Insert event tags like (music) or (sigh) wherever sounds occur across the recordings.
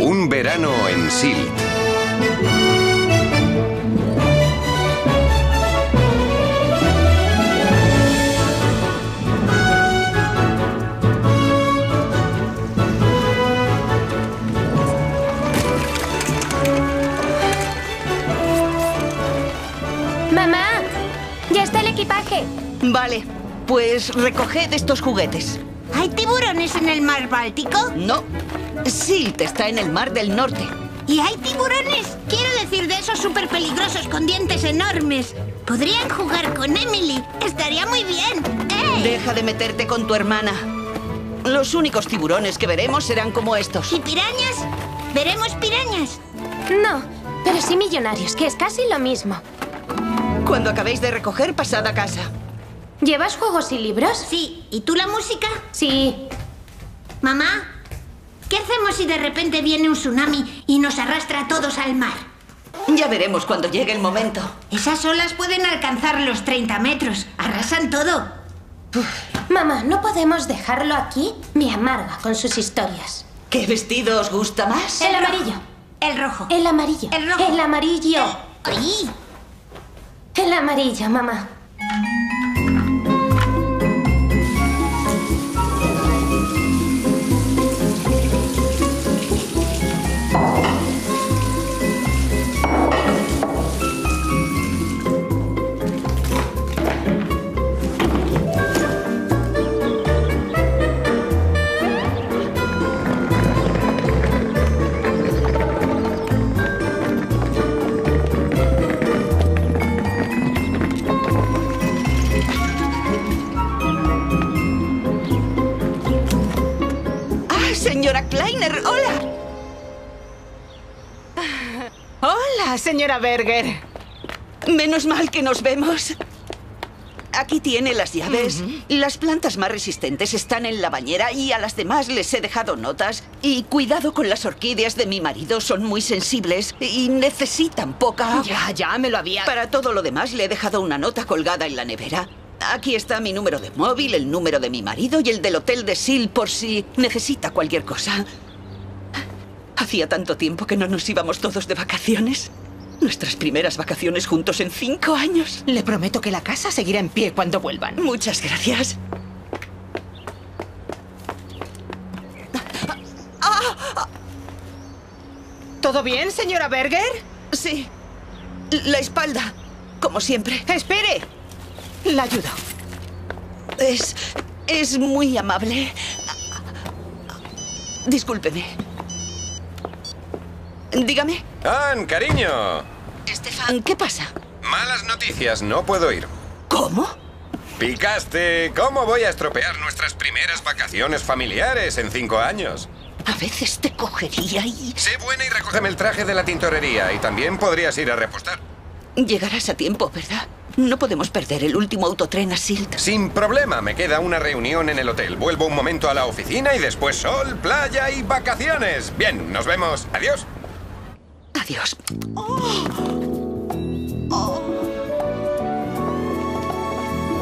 Un verano en Silt. Vale, pues recoged estos juguetes. ¿Hay tiburones en el mar Báltico? No, Silt está en el mar del norte. ¿Y hay tiburones? Quiero decir de esos súper peligrosos con dientes enormes. Podrían jugar con Emily. Estaría muy bien. ¡Eh! Deja de meterte con tu hermana. Los únicos tiburones que veremos serán como estos. ¿Y pirañas? ¿Veremos pirañas? No, pero sí millonarios, que es casi lo mismo. Cuando acabéis de recoger, pasad a casa. ¿Llevas juegos y libros? Sí. ¿Y tú la música? Sí. Mamá, ¿qué hacemos si de repente viene un tsunami y nos arrastra a todos al mar? Ya veremos cuando llegue el momento. Esas olas pueden alcanzar los 30 metros. Arrasan todo. Mamá, ¿no podemos dejarlo aquí? Me amarga con sus historias. ¿Qué vestido os gusta más? El amarillo. El rojo. El amarillo. El rojo. El amarillo. ¡Ay! El amarillo, mamá. Señora Kleiner! ¡Hola! Hola, señora Berger. Menos mal que nos vemos. Aquí tiene las llaves. Las plantas más resistentes están en la bañera y a las demás les he dejado notas. Y cuidado con las orquídeas de mi marido, son muy sensibles y necesitan poca agua. Ya, ya me lo había... Para todo lo demás le he dejado una nota colgada en la nevera. Aquí está mi número de móvil, el número de mi marido y el del hotel de Sil por si necesita cualquier cosa. Hacía tanto tiempo que no nos íbamos todos de vacaciones. Nuestras primeras vacaciones juntos en cinco años. Le prometo que la casa seguirá en pie cuando vuelvan. Muchas gracias. ¿Todo bien, señora Berger? Sí. La espalda, como siempre. Espere. La ayudo. Es. es muy amable. Discúlpeme. Dígame, ¡Ann, cariño! Estefan, ¿qué pasa? Malas noticias, no puedo ir. ¿Cómo? Picaste. ¿Cómo voy a estropear nuestras primeras vacaciones familiares en cinco años? A veces te cogería y. Sé buena y recógeme el traje de la tintorería y también podrías ir a repostar. Llegarás a tiempo, ¿verdad? No podemos perder el último autotren a Silt. Sin problema, me queda una reunión en el hotel. Vuelvo un momento a la oficina y después sol, playa y vacaciones. Bien, nos vemos. Adiós. Adiós.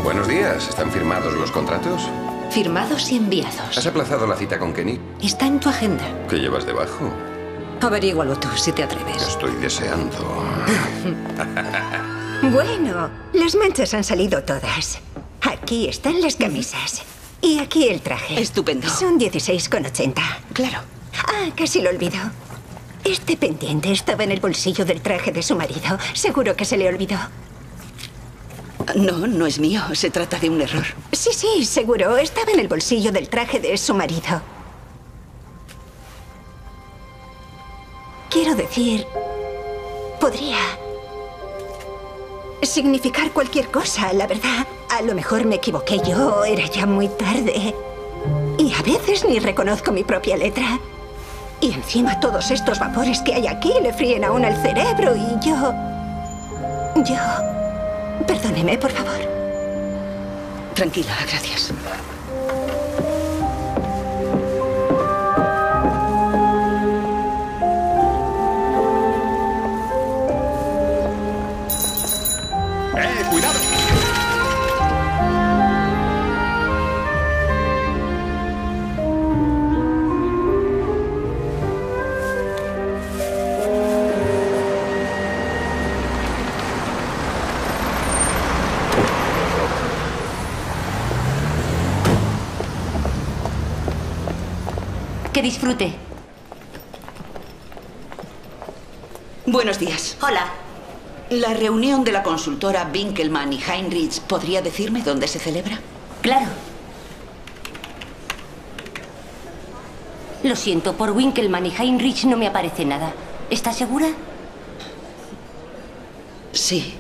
Buenos días. ¿Están firmados los contratos? Firmados y enviados. ¿Has aplazado la cita con Kenny? Está en tu agenda. ¿Qué llevas debajo? Averígualo tú si te atreves. Estoy deseando. (laughs) Bueno, las manchas han salido todas. Aquí están las camisas. Y aquí el traje. Estupendo. Son 16,80. Claro. Ah, casi lo olvido. Este pendiente estaba en el bolsillo del traje de su marido. Seguro que se le olvidó. No, no es mío. Se trata de un error. Sí, sí, seguro. Estaba en el bolsillo del traje de su marido. Quiero decir, podría significar cualquier cosa, la verdad. A lo mejor me equivoqué yo, era ya muy tarde. Y a veces ni reconozco mi propia letra. Y encima todos estos vapores que hay aquí le fríen aún el cerebro y yo... Yo... Perdóneme, por favor. Tranquila, gracias. Que disfrute. Buenos días. Hola. La reunión de la consultora Winkelmann y Heinrich, ¿podría decirme dónde se celebra? Claro. Lo siento, por Winkelmann y Heinrich no me aparece nada. ¿Estás segura? Sí.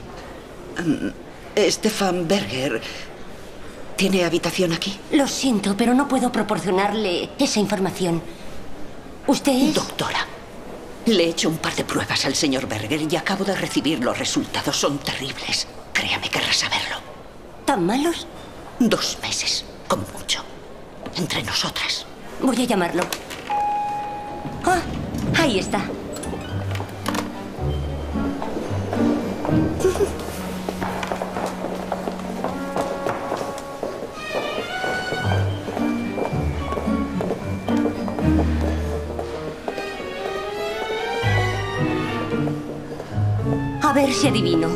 Mm, Stefan Berger. ¿Tiene habitación aquí? Lo siento, pero no puedo proporcionarle esa información. ¿Usted es? Doctora. Le he hecho un par de pruebas al señor Berger y acabo de recibir los resultados. Son terribles. Créame, querrá saberlo. ¿Tan malos? Dos meses, como mucho. Entre nosotras. Voy a llamarlo. Ah, ahí está. Ver si adivino.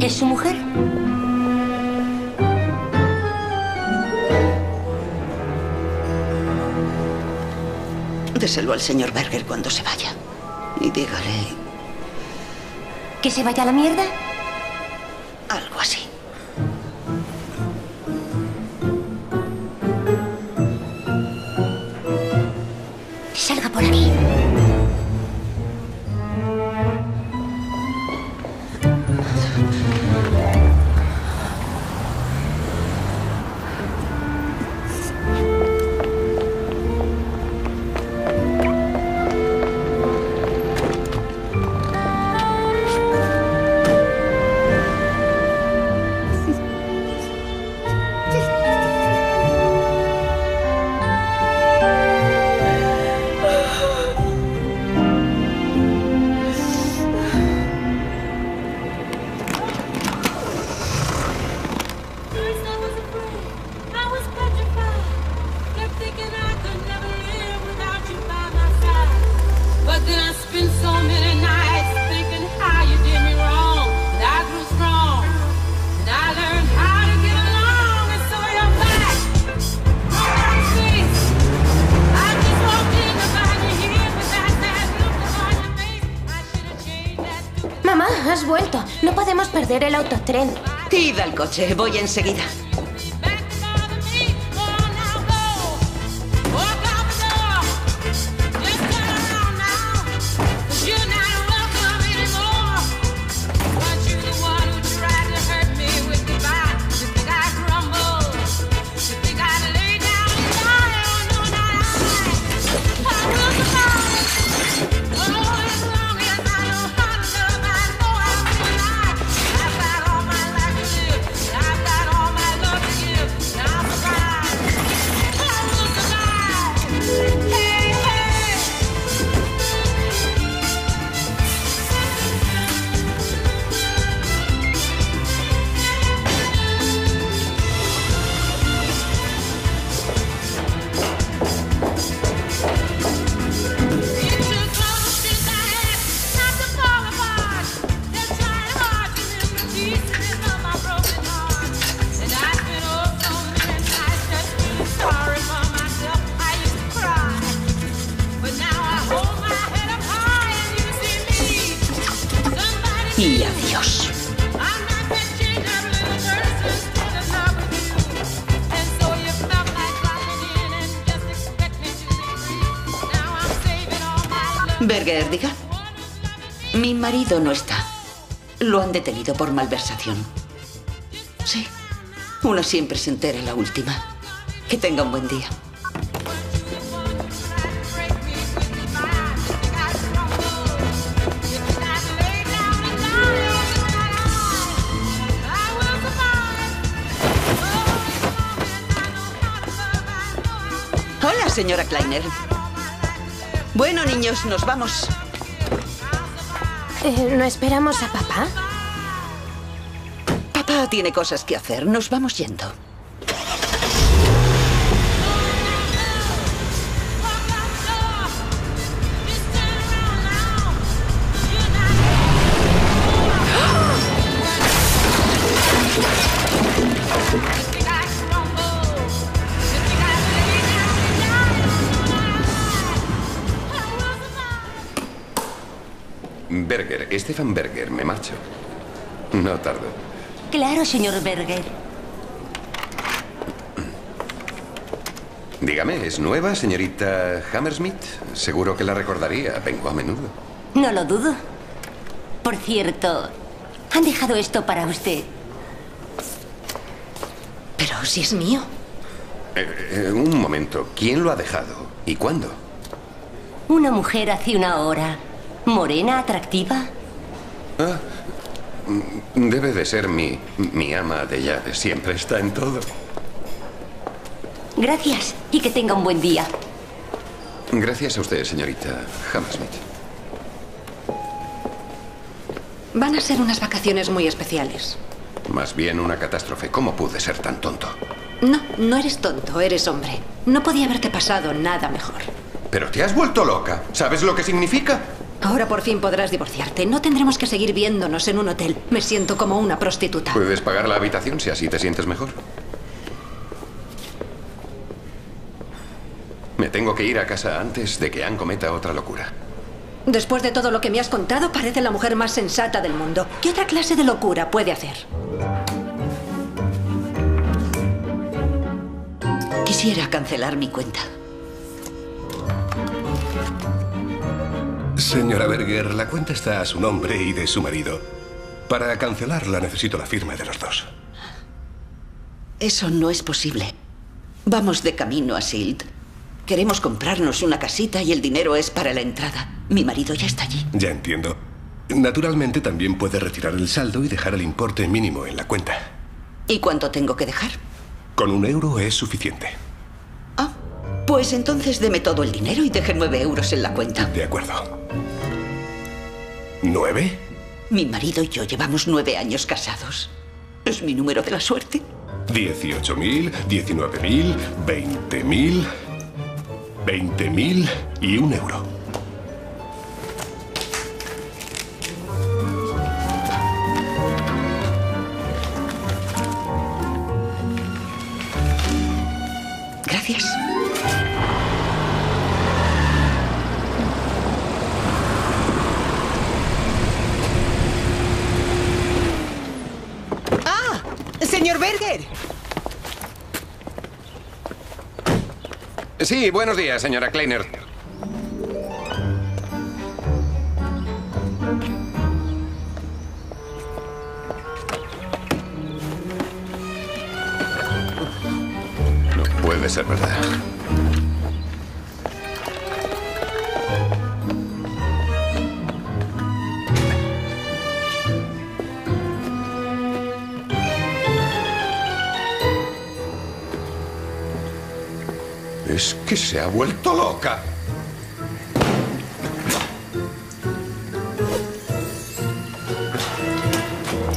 ¿Es su mujer? Déselo al señor Berger cuando se vaya. Y dígale ¿Que se vaya a la mierda? algo así. Salga por aquí. Perder el autotren. Id al coche, voy enseguida. No está. Lo han detenido por malversación. Sí. Una siempre se entera la última. Que tenga un buen día. Hola, señora Kleiner. Bueno, niños, nos vamos. Eh, ¿No esperamos a papá? Papá tiene cosas que hacer. Nos vamos yendo. Stefan Berger, me marcho. No tardo. Claro, señor Berger. Dígame, ¿es nueva, señorita Hammersmith? Seguro que la recordaría. Vengo a menudo. No lo dudo. Por cierto, han dejado esto para usted. Pero si es mío. Eh, eh, un momento. ¿Quién lo ha dejado? ¿Y cuándo? Una mujer hace una hora. Morena, atractiva. Ah, debe de ser mi, mi ama de llaves. Siempre está en todo. Gracias y que tenga un buen día. Gracias a usted, señorita Hammersmith. Van a ser unas vacaciones muy especiales. Más bien una catástrofe. ¿Cómo pude ser tan tonto? No, no eres tonto, eres hombre. No podía haberte pasado nada mejor. Pero te has vuelto loca. ¿Sabes lo que significa? Ahora por fin podrás divorciarte. No tendremos que seguir viéndonos en un hotel. Me siento como una prostituta. Puedes pagar la habitación si así te sientes mejor. Me tengo que ir a casa antes de que Anne cometa otra locura. Después de todo lo que me has contado, parece la mujer más sensata del mundo. ¿Qué otra clase de locura puede hacer? Quisiera cancelar mi cuenta. Señora Berger, la cuenta está a su nombre y de su marido. Para cancelarla necesito la firma de los dos. Eso no es posible. Vamos de camino a Silt. Queremos comprarnos una casita y el dinero es para la entrada. Mi marido ya está allí. Ya entiendo. Naturalmente también puede retirar el saldo y dejar el importe mínimo en la cuenta. ¿Y cuánto tengo que dejar? Con un euro es suficiente. Pues entonces deme todo el dinero y deje nueve euros en la cuenta. De acuerdo. ¿Nueve? Mi marido y yo llevamos nueve años casados. Es mi número de la suerte. Dieciocho mil, diecinueve mil, veinte mil, veinte mil y un euro. Sí, buenos días, señora Kleiner. No puede ser verdad. Es que se ha vuelto loca.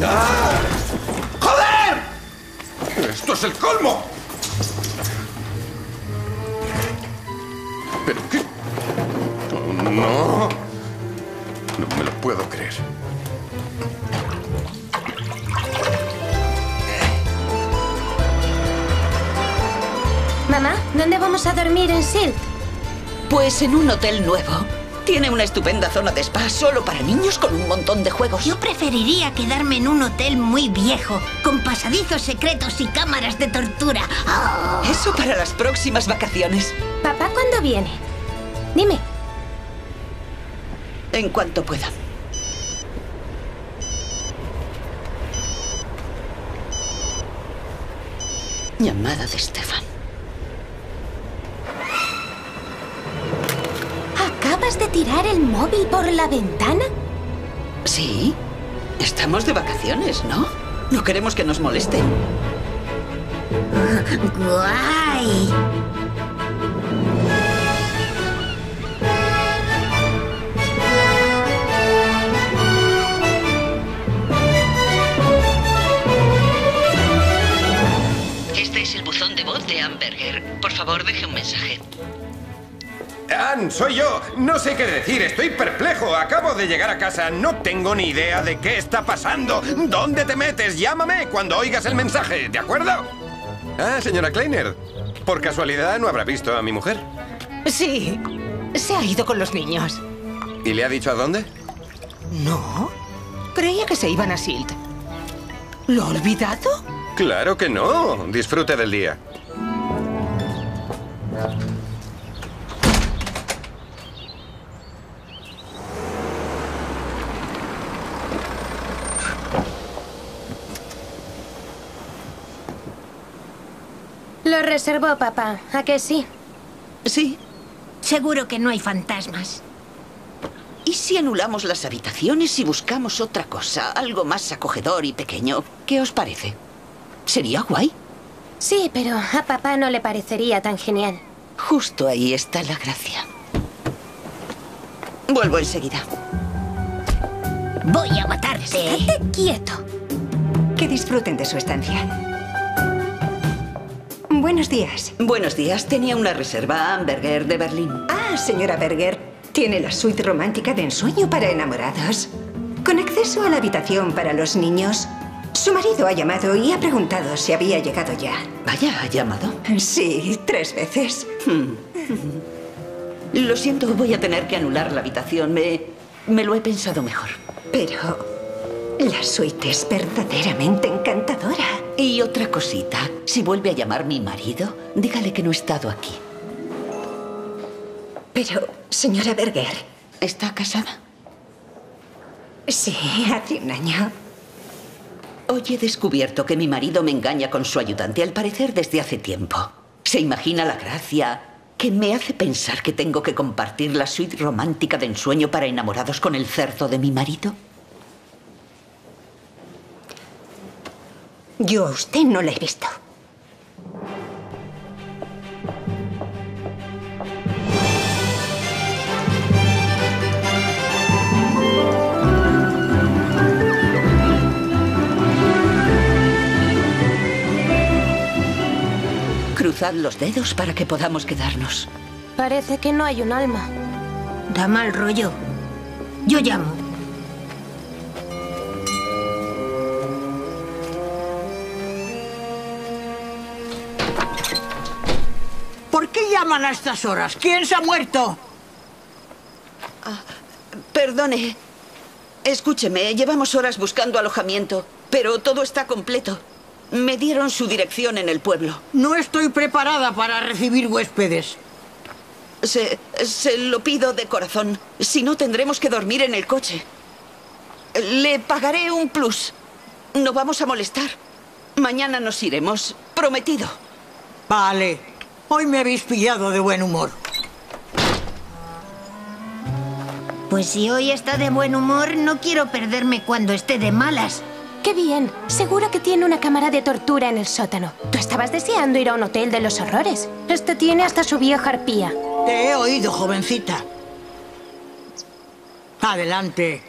¡Ah! ¡Joder! ¡Esto es el colmo! ¿Pero qué? Oh, no. No me lo puedo creer. Vamos a dormir en Silt? Pues en un hotel nuevo. Tiene una estupenda zona de spa solo para niños con un montón de juegos. Yo preferiría quedarme en un hotel muy viejo, con pasadizos secretos y cámaras de tortura. Ah. Eso para las próximas vacaciones. ¿Papá cuándo viene? Dime. En cuanto pueda. Llamada de Stefan. Tirar el móvil por la ventana? Sí. Estamos de vacaciones, ¿no? No queremos que nos molesten. ¡Guay! Este es el buzón de voz de Amberger. Por favor, deje un mensaje. Ann, soy yo. No sé qué decir, estoy perplejo. Acabo de llegar a casa, no tengo ni idea de qué está pasando. ¿Dónde te metes? Llámame cuando oigas el mensaje, ¿de acuerdo? Ah, señora Kleiner. Por casualidad no habrá visto a mi mujer. Sí, se ha ido con los niños. ¿Y le ha dicho a dónde? No. Creía que se iban a Silt. ¿Lo ha olvidado? Claro que no. Disfrute del día. Lo reservó papá, ¿a que sí? Sí. Seguro que no hay fantasmas. ¿Y si anulamos las habitaciones y buscamos otra cosa, algo más acogedor y pequeño? ¿Qué os parece? ¿Sería guay? Sí, pero a papá no le parecería tan genial. Justo ahí está la gracia. Vuelvo enseguida. Voy a matarte. Estate quieto. Que disfruten de su estancia. Buenos días. Buenos días. Tenía una reserva a Hamburger de Berlín. Ah, señora Berger, tiene la suite romántica de ensueño para enamorados. Con acceso a la habitación para los niños. Su marido ha llamado y ha preguntado si había llegado ya. Vaya, ha llamado. Sí, tres veces. Lo siento, voy a tener que anular la habitación. Me, me lo he pensado mejor. Pero la suite es verdaderamente encantadora. Y otra cosita. Si vuelve a llamar mi marido, dígale que no he estado aquí. Pero, señora Berger, ¿Está casada? sí, hace un año. Hoy he descubierto que mi marido me engaña con su ayudante, al parecer desde hace tiempo. ¿Se imagina la gracia que me hace pensar que tengo que compartir la suite romántica de ensueño para enamorados con el cerdo de mi marido? Yo a usted no la he visto. Cruzad los dedos para que podamos quedarnos. Parece que no hay un alma. Da mal rollo. Yo llamo. Qué llaman a estas horas? ¿Quién se ha muerto? Perdone. Escúcheme, llevamos horas buscando alojamiento, pero todo está completo. Me dieron su dirección en el pueblo. No estoy preparada para recibir huéspedes. Se, se lo pido de corazón. Si no, tendremos que dormir en el coche. Le pagaré un plus. No vamos a molestar. Mañana nos iremos. Prometido. Vale. Hoy me habéis pillado de buen humor. Pues si hoy está de buen humor, no quiero perderme cuando esté de malas. ¡Qué bien! Seguro que tiene una cámara de tortura en el sótano. Tú estabas deseando ir a un hotel de los horrores. Este tiene hasta su vieja arpía. Te he oído, jovencita. Adelante.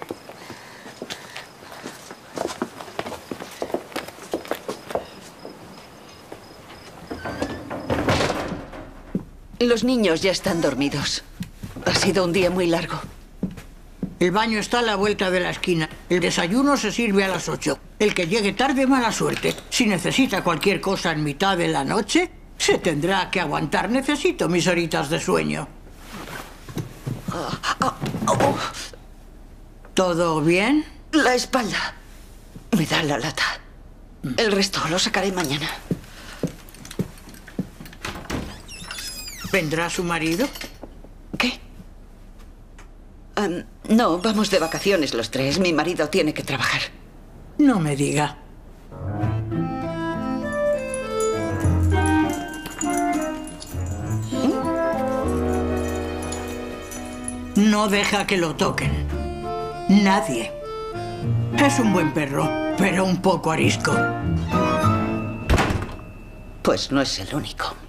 Los niños ya están dormidos. Ha sido un día muy largo. El baño está a la vuelta de la esquina. El desayuno se sirve a las 8. El que llegue tarde, mala suerte. Si necesita cualquier cosa en mitad de la noche, se tendrá que aguantar. Necesito mis horitas de sueño. ¿Todo bien? La espalda. Me da la lata. El resto lo sacaré mañana. ¿Vendrá su marido? ¿Qué? Em, no, vamos de vacaciones los tres. Mi marido tiene que trabajar. No me diga. No deja que lo toquen. Nadie. Es un buen perro, pero un poco arisco. Pues no es el único.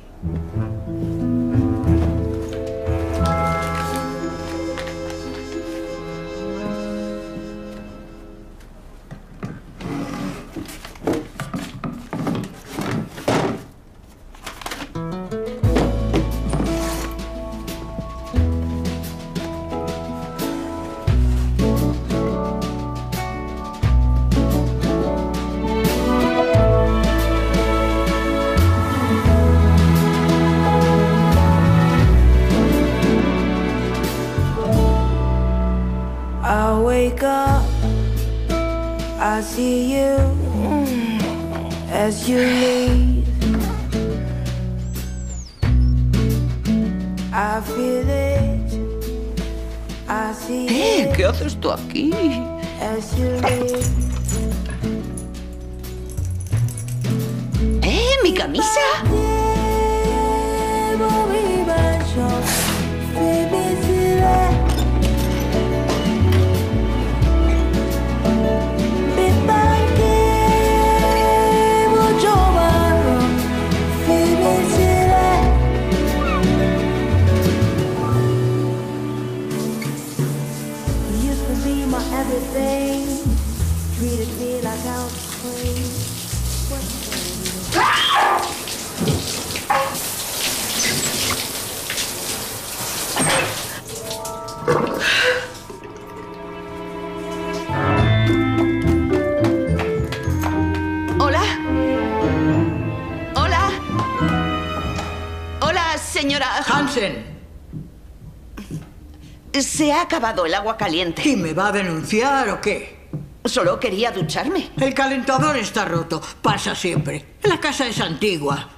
Ha acabado el agua caliente. ¿Y me va a denunciar o qué? Solo quería ducharme. El calentador está roto. Pasa siempre. La casa es antigua.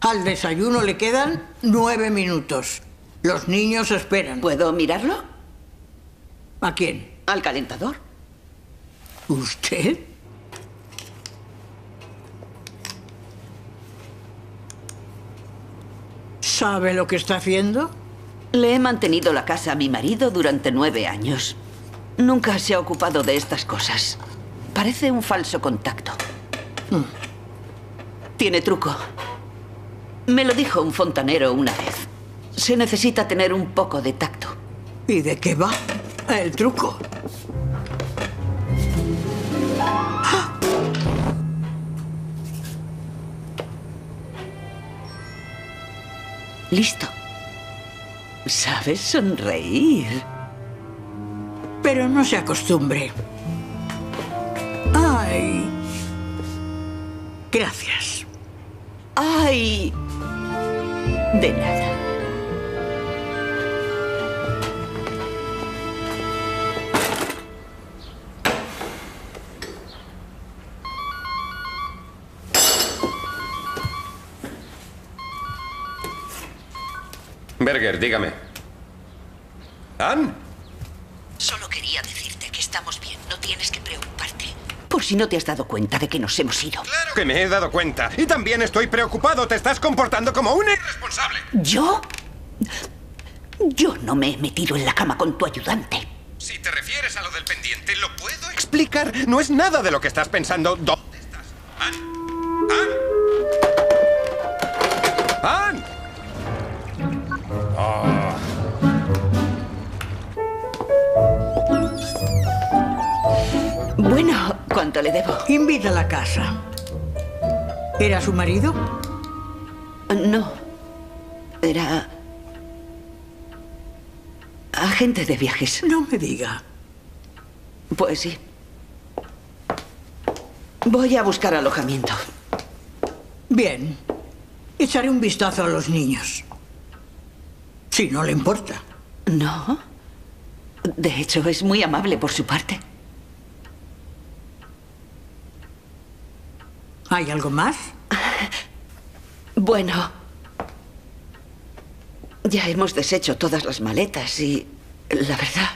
Al desayuno le quedan nueve minutos. Los niños esperan. ¿Puedo mirarlo? ¿A quién? Al calentador. ¿Usted? ¿Sabe lo que está haciendo? Le he mantenido la casa a mi marido durante nueve años. Nunca se ha ocupado de estas cosas. Parece un falso contacto. Hmm. Tiene truco. Me lo dijo un fontanero una vez. Se necesita tener un poco de tacto. ¿Y de qué va? El truco. Listo. Sabes sonreír. Pero no se acostumbre. Ay. Gracias. Ay. De nada. Berger, dígame. ¿Ann? Solo quería decirte que estamos bien. No tienes que preocuparte. Por si no te has dado cuenta de que nos hemos ido. Claro que me he dado cuenta. Y también estoy preocupado. Te estás comportando como un irresponsable. ¿Yo? Yo no me he metido en la cama con tu ayudante. Si te refieres a lo del pendiente, ¿lo puedo explicar? No es nada de lo que estás pensando. ¿Dónde Invita a la casa. ¿Era su marido? No. Era... Agente de viajes. No me diga. Pues sí. Voy a buscar alojamiento. Bien. Echaré un vistazo a los niños. Si no le importa. No. De hecho, es muy amable por su parte. ¿Hay algo más? (laughs) Bueno. Ya hemos deshecho todas las maletas y... La verdad...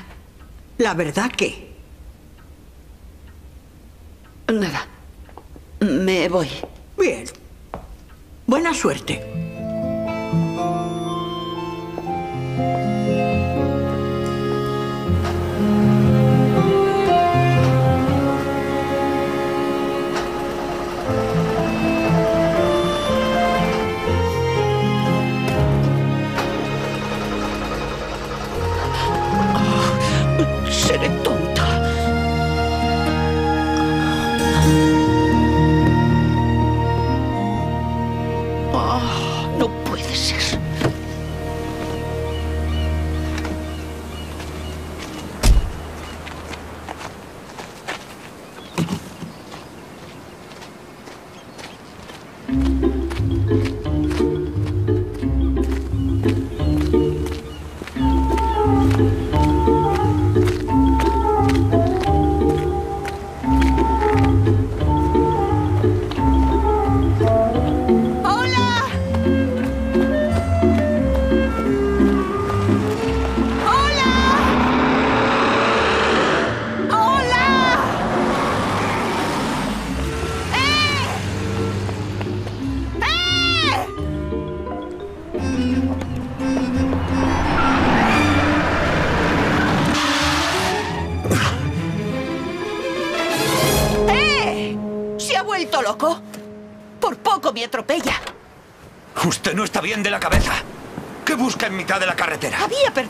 ¿La verdad qué? Nada. Me voy. Bien. Buena suerte.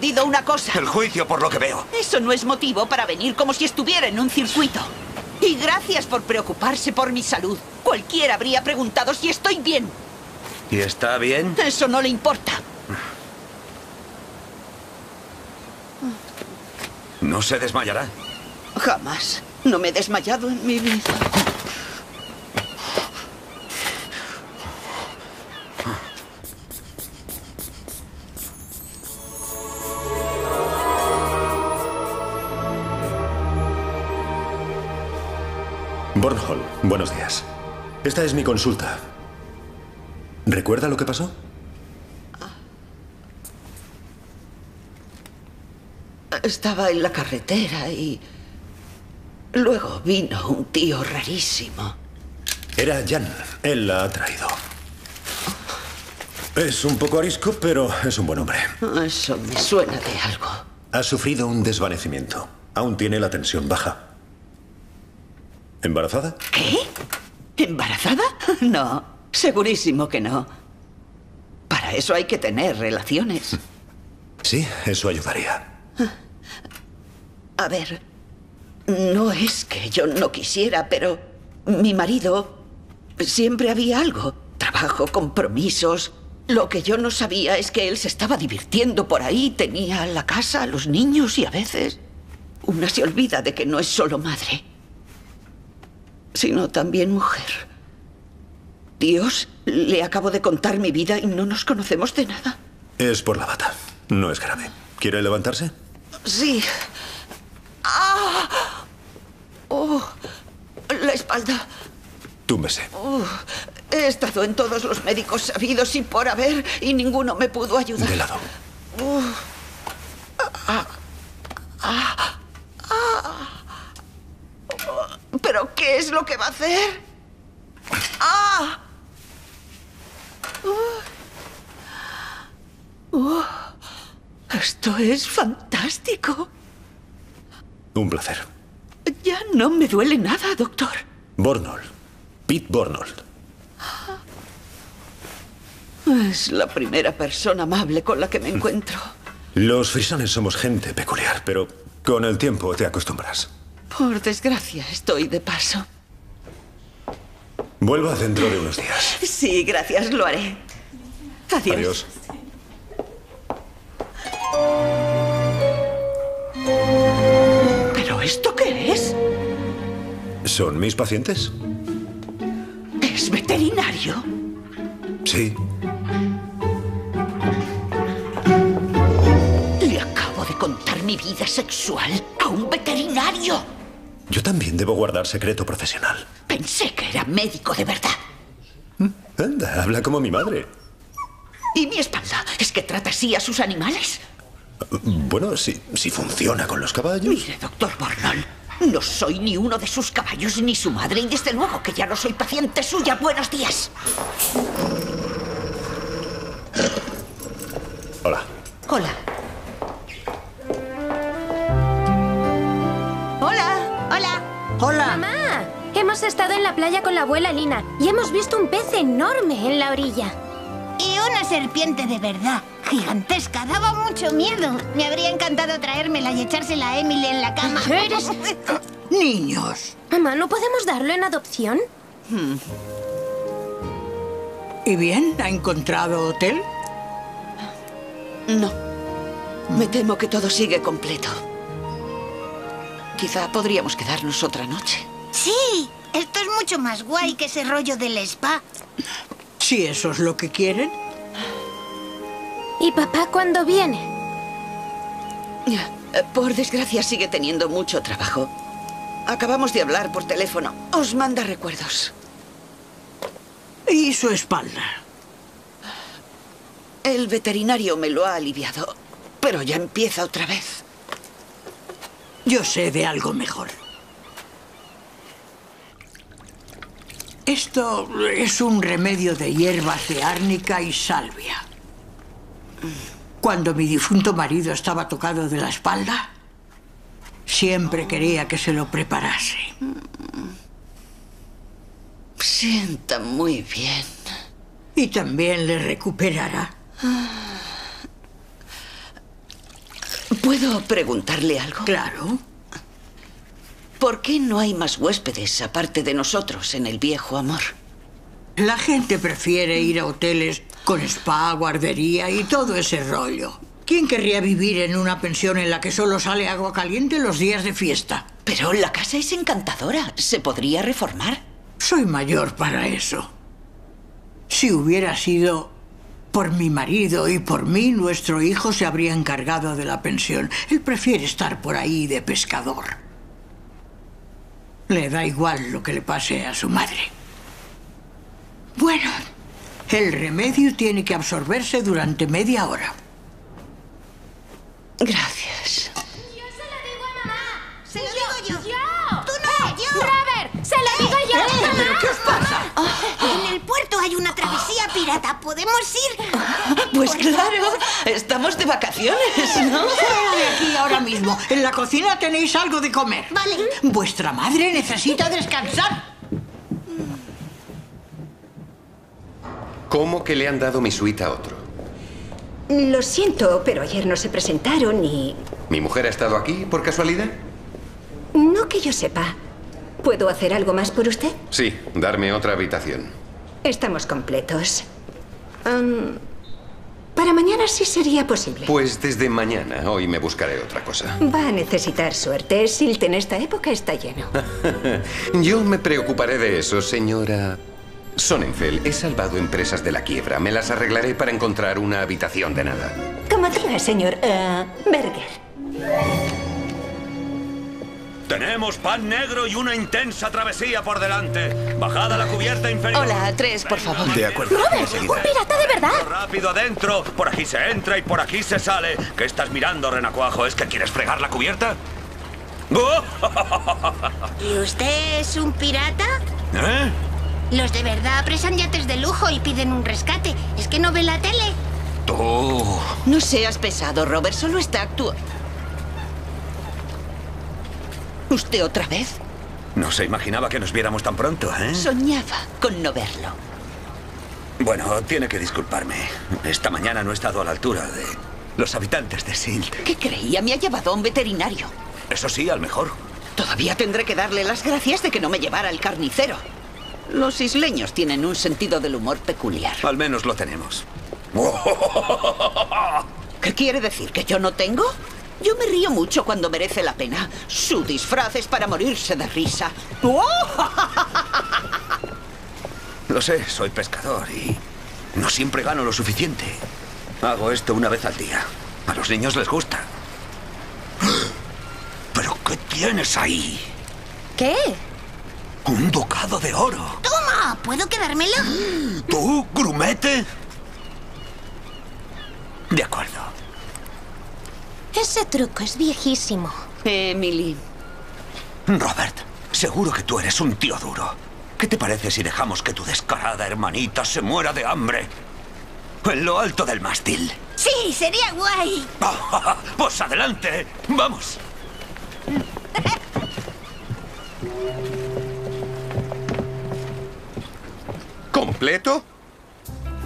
Perdido una cosa. El juicio, por lo que veo. Eso no es motivo para venir como si estuviera en un circuito. Y gracias por preocuparse por mi salud. Cualquiera habría preguntado si estoy bien. ¿Y está bien? Eso no le importa. ¿No se desmayará? Jamás. No me he desmayado en mi vida. Buenos días. Esta es mi consulta. ¿Recuerda lo que pasó? Estaba en la carretera y... Luego vino un tío rarísimo. Era Jan. Él la ha traído. Es un poco arisco, pero es un buen hombre. Eso me suena de algo. Ha sufrido un desvanecimiento. Aún tiene la tensión baja. ¿Embarazada? ¿Qué? ¿Embarazada? (laughs) No, segurísimo que no. Para eso hay que tener relaciones. (laughs) Sí, eso ayudaría. A ver, no es que yo no quisiera, pero mi marido siempre había algo. Trabajo, compromisos. Lo que yo no sabía es que él se estaba divirtiendo por ahí. Tenía la casa, los niños y a veces una se olvida de que no es solo madre, sino también mujer. Dios, le acabo de contar mi vida y no nos conocemos de nada. Es por la bata. No es grave. ¿Quiere levantarse? Sí. ¡Ah! Oh, la espalda. Túmbese. Oh, he estado en todos los médicos sabidos y por haber y ninguno me pudo ayudar. De lado. Oh. Ah, ah, ah. ¿Pero qué es lo que va a hacer? ¡Ah! Oh. Oh. Esto es fantástico. Un placer. Ya no me duele nada, doctor. Bornold. Pete Bornold. Es la primera persona amable con la que me encuentro. Los frisones somos gente peculiar, pero con el tiempo te acostumbras. Por desgracia, estoy de paso. Vuelva dentro de unos días. Sí, gracias, lo haré. Adiós. Adiós. ¿Pero esto qué es? ¿Son mis pacientes? ¿Es veterinario? Sí. Le acabo de contar mi vida sexual a un veterinario. Yo también debo guardar secreto profesional. Pensé que era médico de verdad. Anda, habla como mi madre. ¿Y mi espalda? ¿Es que trata así a sus animales? Bueno, si, si funciona con los caballos. Mire, doctor Bornol, no soy ni uno de sus caballos ni su madre y desde luego que ya no soy paciente suya. Buenos días. Hola. Hola. Hola. Hola. Mamá, hemos estado en la playa con la abuela Lina y hemos visto un pez enorme en la orilla. Y una serpiente de verdad, gigantesca, daba mucho miedo. Me habría encantado traérmela y echársela a Emily en la cama. ¿Eres? (laughs) Niños. Mamá, ¿no podemos darlo en adopción? ¿Y bien? ¿Ha encontrado hotel? No. Me temo que todo sigue completo. Quizá podríamos quedarnos otra noche. Sí, esto es mucho más guay que ese rollo del spa. Si eso es lo que quieren. ¿Y papá cuándo viene? Eh, Por desgracia sigue teniendo mucho trabajo. Acabamos de hablar por teléfono. Os manda recuerdos. ¿Y su espalda? El veterinario me lo ha aliviado, pero ya empieza otra vez. Yo sé de algo mejor. Esto es un remedio de hierbas de árnica y salvia. Cuando mi difunto marido estaba tocado de la espalda, siempre quería que se lo preparase. Sienta muy bien. Y también le recuperará. ¿Puedo preguntarle algo? Claro. ¿Por qué no hay más huéspedes aparte de nosotros en el viejo amor? La gente prefiere ir a hoteles con spa, guardería y todo ese rollo. ¿Quién querría vivir en una pensión en la que solo sale agua caliente los días de fiesta? Pero la casa es encantadora. ¿Se podría reformar? Soy mayor para eso. Si hubiera sido por mi marido y por mí, nuestro hijo se habría encargado de la pensión. Él prefiere estar por ahí de pescador. Le da igual lo que le pase a su madre. Bueno, el remedio tiene que absorberse durante media hora. Gracias. Se lo digo yo. ¡Tú no! ¡Yo! ¡Robert! ¡Se lo digo yo! ¡Eh! ¿Pero qué os pasa? En el puerto hay una travesía pirata. ¿Podemos ir? Pues claro, estamos de vacaciones, (laughs) ¿no? Fuera de aquí ahora mismo. En la cocina tenéis algo de comer. Vale. Vuestra madre necesita descansar. ¿Cómo que le han dado mi suite a otro? Lo siento, pero ayer no se presentaron y... ¿Mi mujer ha estado aquí por casualidad? No que yo sepa. ¿Puedo hacer algo más por usted? Sí, darme otra habitación. Estamos completos. Para mañana sí sería posible. Pues desde mañana, hoy me buscaré otra cosa. Va a necesitar suerte. Silt en esta época está lleno. (laughs) Yo me preocuparé de eso, señora Sonnenfeld. He salvado empresas de la quiebra. Me las arreglaré para encontrar una habitación de nada. Como diga, señor eh, Berger. Tenemos pan negro y una intensa travesía por delante. Bajada a la cubierta inferior. Hola, tres, por favor. De acuerdo. ¡Robert! ¡Un pirata de verdad! Rápido adentro. Por aquí se entra y por aquí se sale. ¿Qué estás mirando, renacuajo? ¿Es que quieres fregar la cubierta? (laughs) ¿Y usted es un pirata? ¿Eh? Los de verdad apresan yates de lujo y piden un rescate. ¿Es que no ve la tele? Tú. No seas pesado, Robert. Solo está actuando. ¿Usted otra vez? No se imaginaba que nos viéramos tan pronto, ¿eh? Soñaba con no verlo. Bueno, tiene que disculparme. Esta mañana no he estado a la altura de los habitantes de Silt. ¿Qué creía? Me ha llevado a un veterinario. Eso sí, al mejor. Todavía tendré que darle las gracias de que no me llevara al carnicero. Los isleños tienen un sentido del humor peculiar. Al menos lo tenemos. ¿Qué quiere decir? ¿Que yo no tengo? Yo me río mucho cuando merece la pena. Su disfraz es para morirse de risa. (laughs) Lo sé, soy pescador y no siempre gano lo suficiente. Hago esto una vez al día. A los niños les gusta. (gasps) ¿Pero qué tienes ahí? ¿Qué? Un bocado de oro. ¡Toma! ¿Puedo quedármelo? (gasps) ¿Tú, grumete? De acuerdo. Ese truco es viejísimo. Emily. Robert, seguro que tú eres un tío duro. ¿Qué te parece si dejamos que tu descarada hermanita se muera de hambre? En lo alto del mástil. Sí, sería guay. (laughs) Pues adelante, vamos. ¿Completo?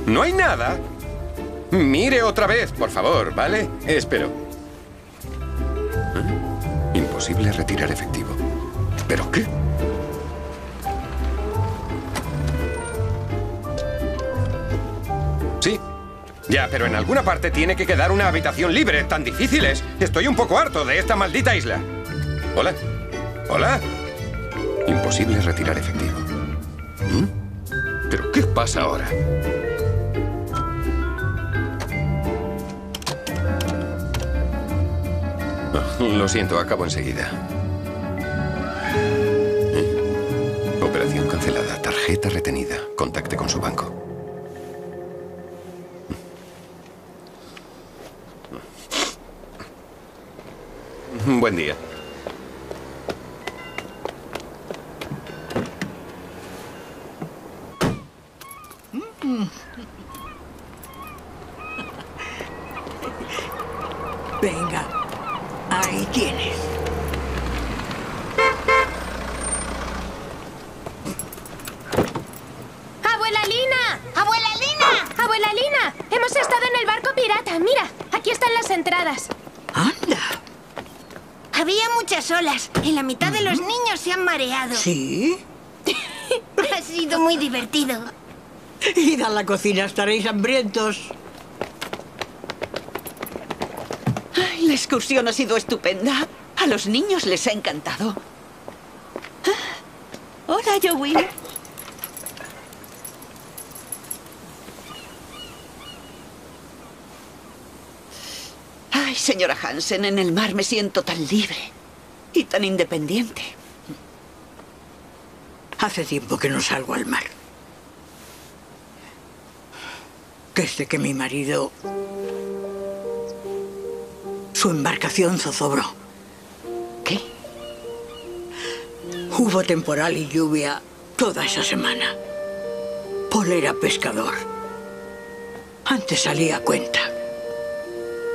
¿No hay nada? Mire otra vez, por favor, ¿vale? Espero. Imposible retirar efectivo. ¿Pero qué? Sí. Ya, pero en alguna parte tiene que quedar una habitación libre. Tan difícil es. Estoy un poco harto de esta maldita isla. Hola. Hola. Imposible retirar efectivo. ¿Mm? ¿Pero qué pasa ahora? (laughs) Lo siento, acabo enseguida. ¿Eh? Operación cancelada. Tarjeta retenida. Contacte con su banco. Buen día. Venga, ahí tienes. las entradas. Había olas y la mitad de los niños se han mareado. ¿Sí? (laughs) ha sido muy divertido. (laughs) Id a la cocina, estaréis hambrientos. Ay, la excursión ha sido estupenda. A los niños les ha encantado. Ah, Hola, Joey. Ay, señora Hansen, en el mar me siento tan libre tan independiente. Hace tiempo que no salgo al mar. Desde que mi marido... Su embarcación zozobró. ¿Qué? Hubo temporal y lluvia toda esa semana. Paul era pescador. Antes salía a cuenta.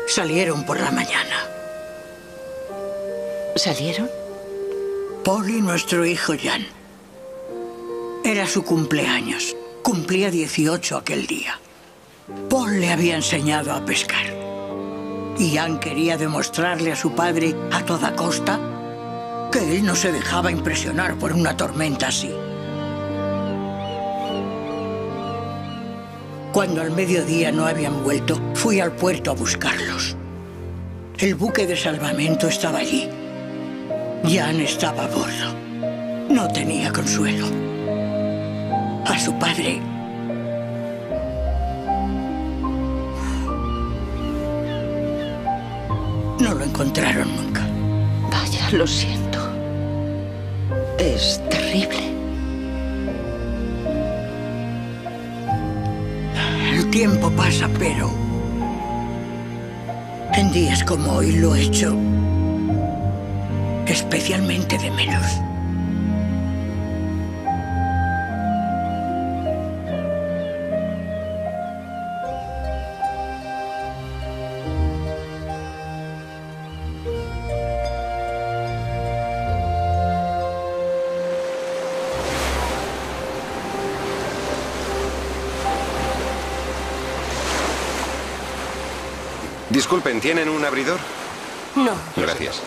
Salieron por la mañana. ¿Salieron? Paul y nuestro hijo Jan. Era su cumpleaños. Cumplía 18 aquel día. Paul le había enseñado a pescar. Y Jan quería demostrarle a su padre a toda costa que él no se dejaba impresionar por una tormenta así. Cuando al mediodía no habían vuelto, fui al puerto a buscarlos. El buque de salvamento estaba allí. Jan estaba a bordo. No tenía consuelo. A su padre no lo encontraron nunca. Vaya, lo siento. Es terrible. El tiempo pasa, pero en días como hoy lo echo especialmente de menos. Disculpen, ¿tienen un abridor? No. Gracias.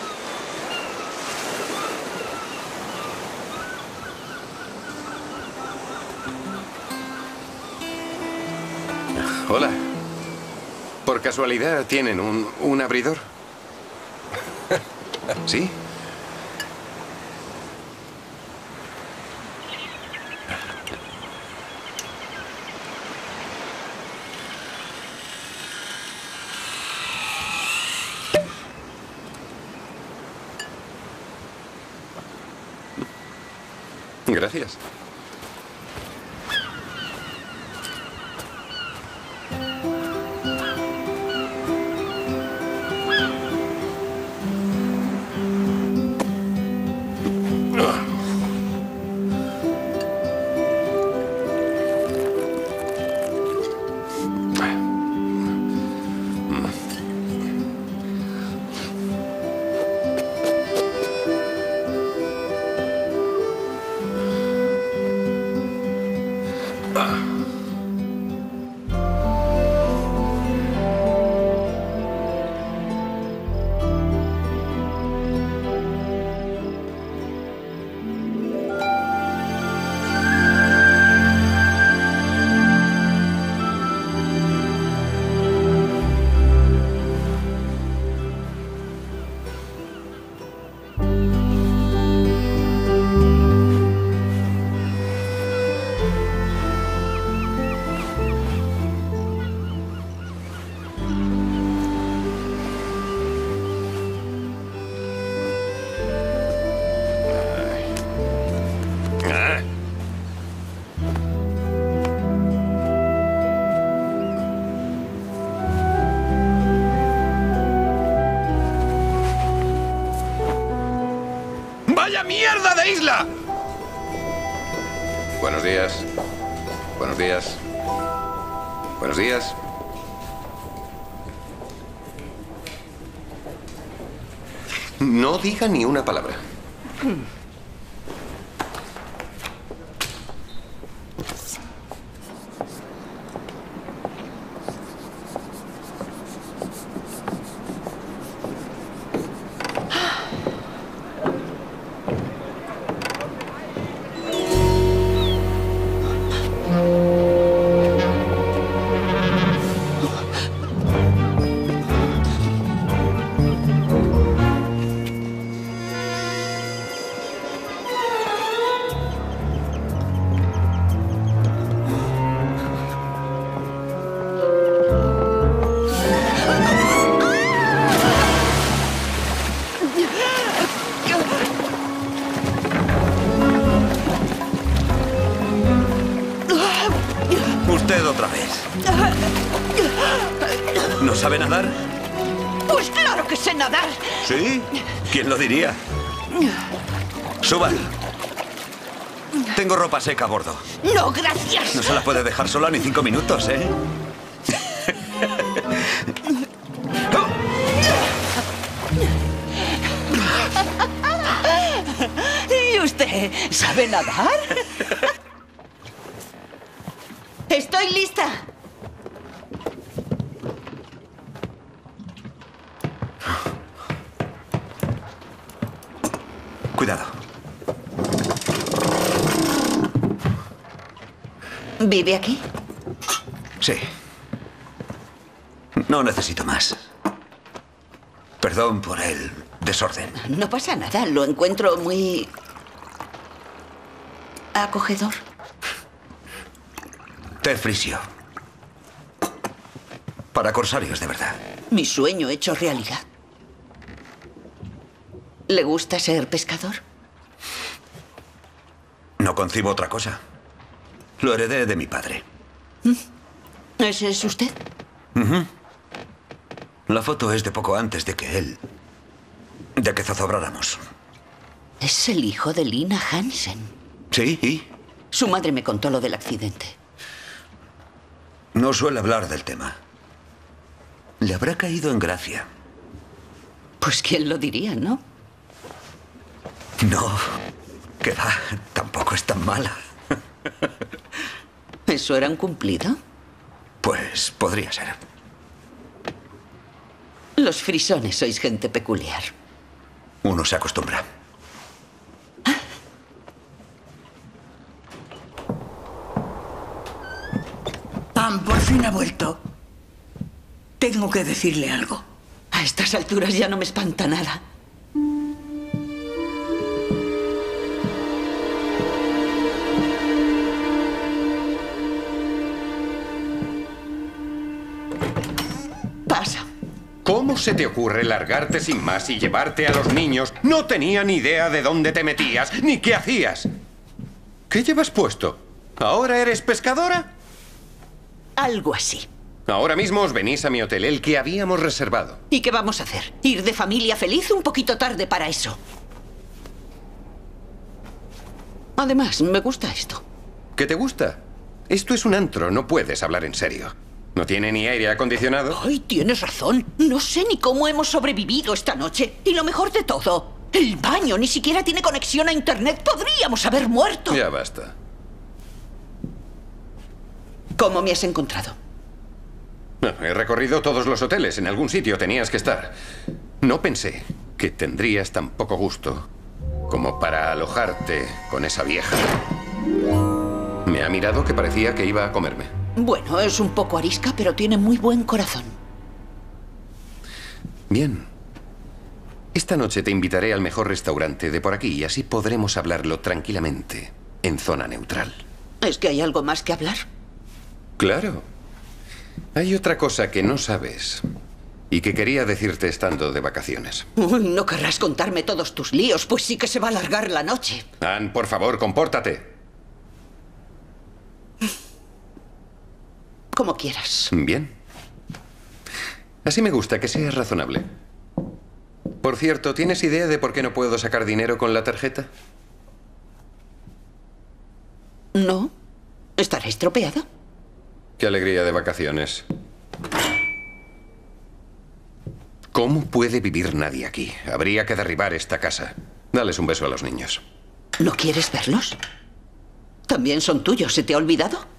Hola. ¿Por casualidad tienen un, un abridor? (laughs) ¿Sí? Gracias. Diría? Suba. Tengo ropa seca a bordo. No, gracias. No se la puede dejar sola ni cinco minutos, ¿eh? ¿Y usted sabe nadar? Estoy lista. Cuidado. ¿Vive aquí? Sí. No necesito más. Perdón por el desorden. No pasa nada, lo encuentro muy... acogedor. Té frisio. Para corsarios, de verdad. Mi sueño hecho realidad. ¿Le gusta ser pescador? No concibo otra cosa. Lo heredé de mi padre. ¿Ese es usted? La foto es de poco antes de que él... de que zozobráramos. Es el hijo de Lina Hansen. ¿Sí? ¿Y? Su madre me contó lo del accidente. No suele hablar del tema. Le habrá caído en gracia. Pues quién lo diría, ¿no? No, que va, tampoco es tan mala. (laughs) ¿Eso era un cumplido? Pues podría ser. Los frisones sois gente peculiar. Uno se acostumbra. Pam, por fin ha vuelto. Tengo que decirle algo. A estas alturas ya no me espanta nada. Se te ocurre largarte sin más y llevarte a los niños? No tenía ni idea de dónde te metías, ni qué hacías. ¿Qué llevas puesto? ¿Ahora eres pescadora? Algo así. Ahora mismo os venís a mi hotel, el que habíamos reservado. ¿Y qué vamos a hacer? ¿Ir de familia feliz un poquito tarde para eso? Además, me gusta esto. ¿Qué te gusta? Esto es un antro, no puedes hablar en serio. ¿No tiene ni aire acondicionado? Ay, tienes razón. No sé ni cómo hemos sobrevivido esta noche. Y lo mejor de todo, el baño ni siquiera tiene conexión a Internet. Podríamos haber muerto. Ya basta. ¿Cómo me has encontrado? No, he recorrido todos los hoteles. En algún sitio tenías que estar. No pensé que tendrías tan poco gusto como para alojarte con esa vieja. Me ha mirado que parecía que iba a comerme. Bueno, es un poco arisca, pero tiene muy buen corazón. Bien. Esta noche te invitaré al mejor restaurante de por aquí y así podremos hablarlo tranquilamente, en zona neutral. ¿Es que hay algo más que hablar? Claro. Hay otra cosa que no sabes y que quería decirte estando de vacaciones. Uy, no querrás contarme todos tus líos, pues sí que se va a alargar la noche. Anne, por favor, compórtate. Como quieras. Bien. Así me gusta, que seas razonable. Por cierto, ¿tienes idea de por qué no puedo sacar dinero con la tarjeta? No. ¿Estará estropeada? Qué alegría de vacaciones. ¿Cómo puede vivir nadie aquí? Habría que derribar esta casa. Dales un beso a los niños. ¿No quieres verlos? También son tuyos, ¿se te ha olvidado?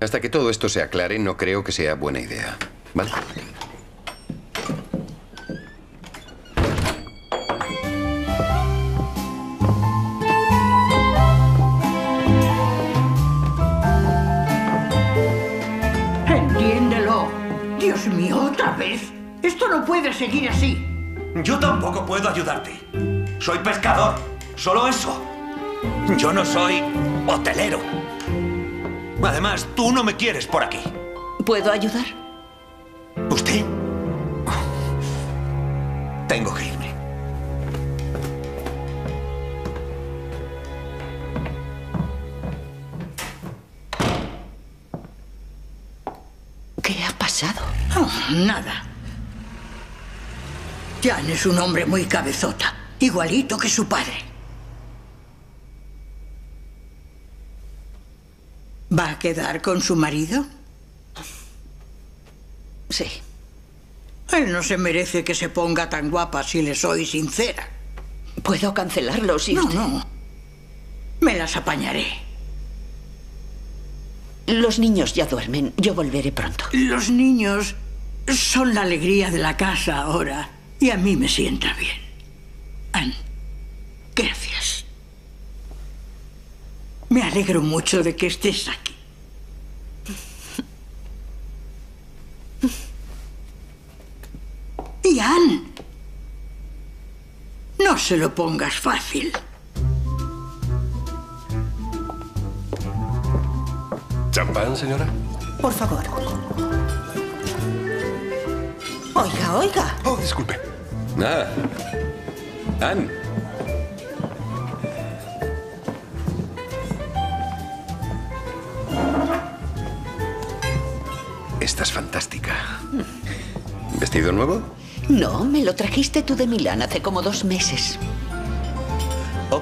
Hasta que todo esto se aclare, no creo que sea buena idea. ¿Vale? Entiéndelo. Dios mío, otra vez. Esto no puede seguir así. Yo tampoco puedo ayudarte. Soy pescador. Solo eso. Yo no soy hotelero. Además, tú no me quieres por aquí. ¿Puedo ayudar? ¿Usted? Tengo que irme. ¿Qué ha pasado? Oh, nada. Jan es un hombre muy cabezota, igualito que su padre. ¿Va a quedar con su marido? Sí. Él no se merece que se ponga tan guapa si le soy sincera. Puedo cancelarlo si No, usted- no. Me las apañaré. Los niños ya duermen. Yo volveré pronto. Los niños son la alegría de la casa ahora y a mí me sienta bien. Ann, gracias. Me alegro mucho de que estés aquí. Y Ann, no se lo pongas fácil. ¿Champán, señora? Por favor. Oiga, oiga. Oh, disculpe. Ah. Ann. Estás fantástica. ¿Vestido nuevo? No, me lo trajiste tú de Milán hace como dos meses. Oh.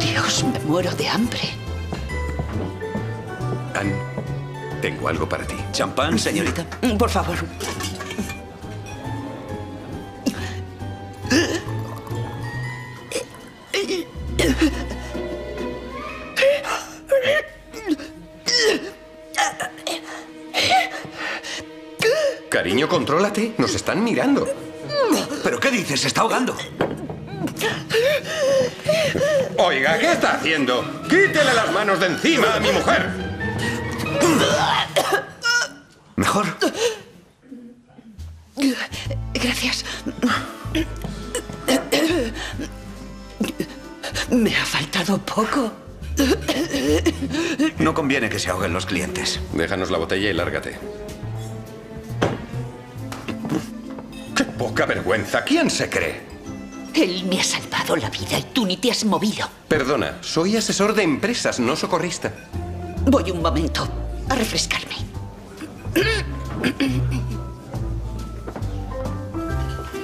Dios, me muero de hambre. Ann, tengo algo para ti. ¿Champán, señorita? Por favor. Cariño, contrólate. Nos están mirando. ¿Pero qué dices? Se está ahogando. Oiga, ¿qué está haciendo? Quítele las manos de encima a mi mujer. ¿Mejor? Gracias. Me ha faltado poco. No conviene que se ahoguen los clientes. Déjanos la botella y lárgate. ¡Qué poca vergüenza! ¿Quién se cree? Él me ha salvado la vida y tú ni te has movido. Perdona, soy asesor de empresas, no socorrista. Voy un momento a refrescarme.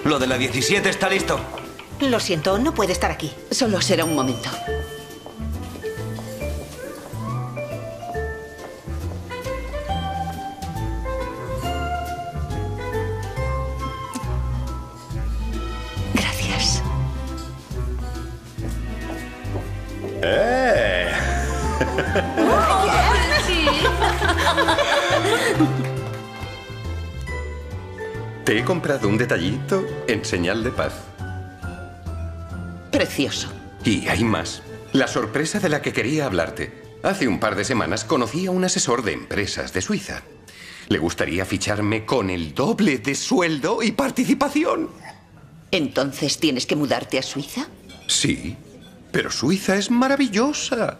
Lo de la 17 está listo. Lo siento, no puede estar aquí. Solo será un momento. Detallito en señal de paz. Precioso. Y hay más. La sorpresa de la que quería hablarte. Hace un par de semanas conocí a un asesor de empresas de Suiza. Le gustaría ficharme con el doble de sueldo y participación. ¿Entonces tienes que mudarte a Suiza? Sí, pero Suiza es maravillosa.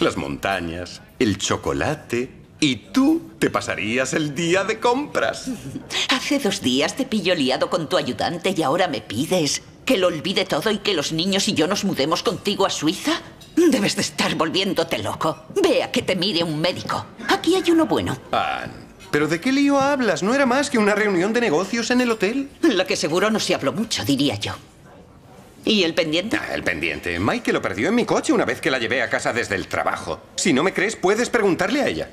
Las montañas, el chocolate y tú te pasarías el día de compras. Hace dos días te pillo liado con tu ayudante y ahora me pides que lo olvide todo y que los niños y yo nos mudemos contigo a Suiza. Debes de estar volviéndote loco. Ve a que te mire un médico. Aquí hay uno bueno. Ann, ¿pero de qué lío hablas? ¿No era más que una reunión de negocios en el hotel? La que seguro no se habló mucho, diría yo. ¿Y el pendiente? Ah, el pendiente. Mike lo perdió en mi coche una vez que la llevé a casa desde el trabajo. Si no me crees, puedes preguntarle a ella.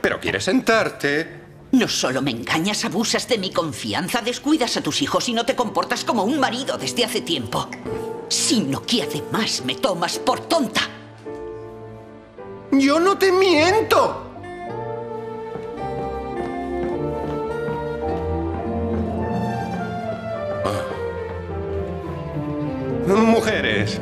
Pero quieres sentarte. No solo me engañas, abusas de mi confianza, descuidas a tus hijos y no te comportas como un marido desde hace tiempo. Sino que además me tomas por tonta. ¡Yo no te miento! Ah. Mujeres.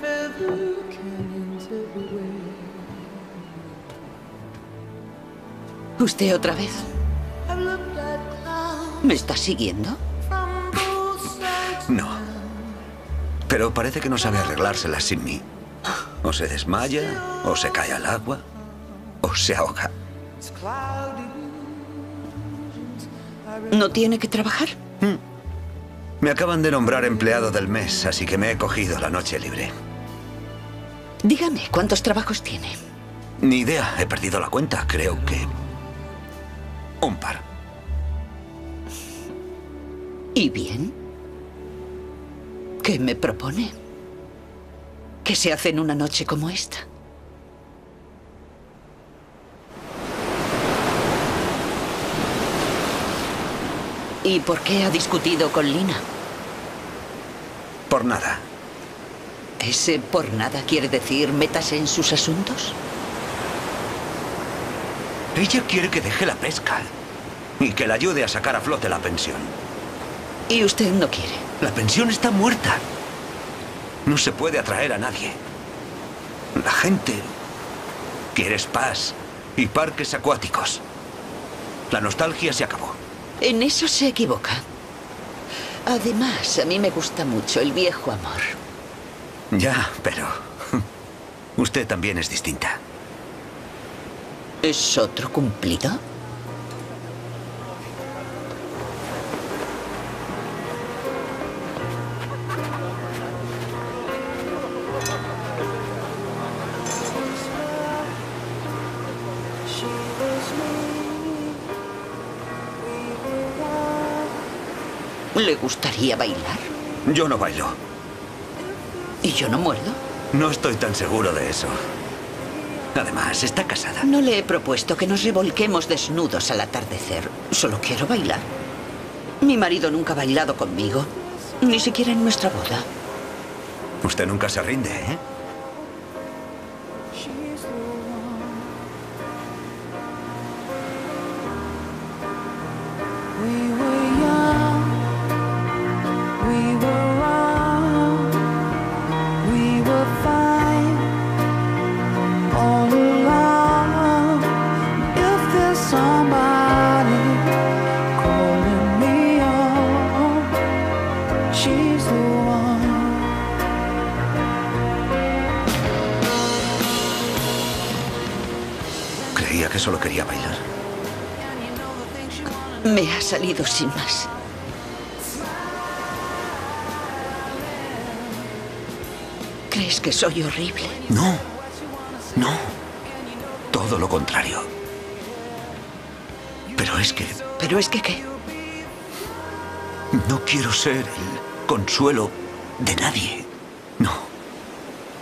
Feather canyons everywhere. ¿Usted otra vez? ¿Me está siguiendo? No. Pero parece que no sabe arreglárselas sin mí. O se desmaya, o se cae al agua, o se ahoga. ¿No tiene que trabajar? Me acaban de nombrar empleado del mes, así que me he cogido la noche libre. Dígame, ¿cuántos trabajos tiene? Ni idea, he perdido la cuenta, creo que... Un par. ¿Y bien? ¿Qué me propone? ¿Qué se hace en una noche como esta? ¿Y por qué ha discutido con Lina? Por nada. ¿Ese por nada quiere decir métase en sus asuntos? Ella quiere que deje la pesca y que la ayude a sacar a flote la pensión. ¿Y usted no quiere? La pensión está muerta. No se puede atraer a nadie. La gente quiere spas y parques acuáticos. La nostalgia se acabó. En eso se equivoca. Además, a mí me gusta mucho el viejo amor. Ya, pero... (laughs) Usted también es distinta. ¿Es otro cumplido? Gustaría bailar? Yo no bailo. ¿Y yo no muerdo? No estoy tan seguro de eso. Además, está casada. No le he propuesto que nos revolquemos desnudos al atardecer. Solo quiero bailar. Mi marido nunca ha bailado conmigo. Ni siquiera en nuestra boda. Usted nunca se rinde, ¿eh? Sin más. ¿Crees que soy horrible? No. No. Todo lo contrario. Pero es que ¿Pero es que qué? no quiero ser el consuelo de nadie. No.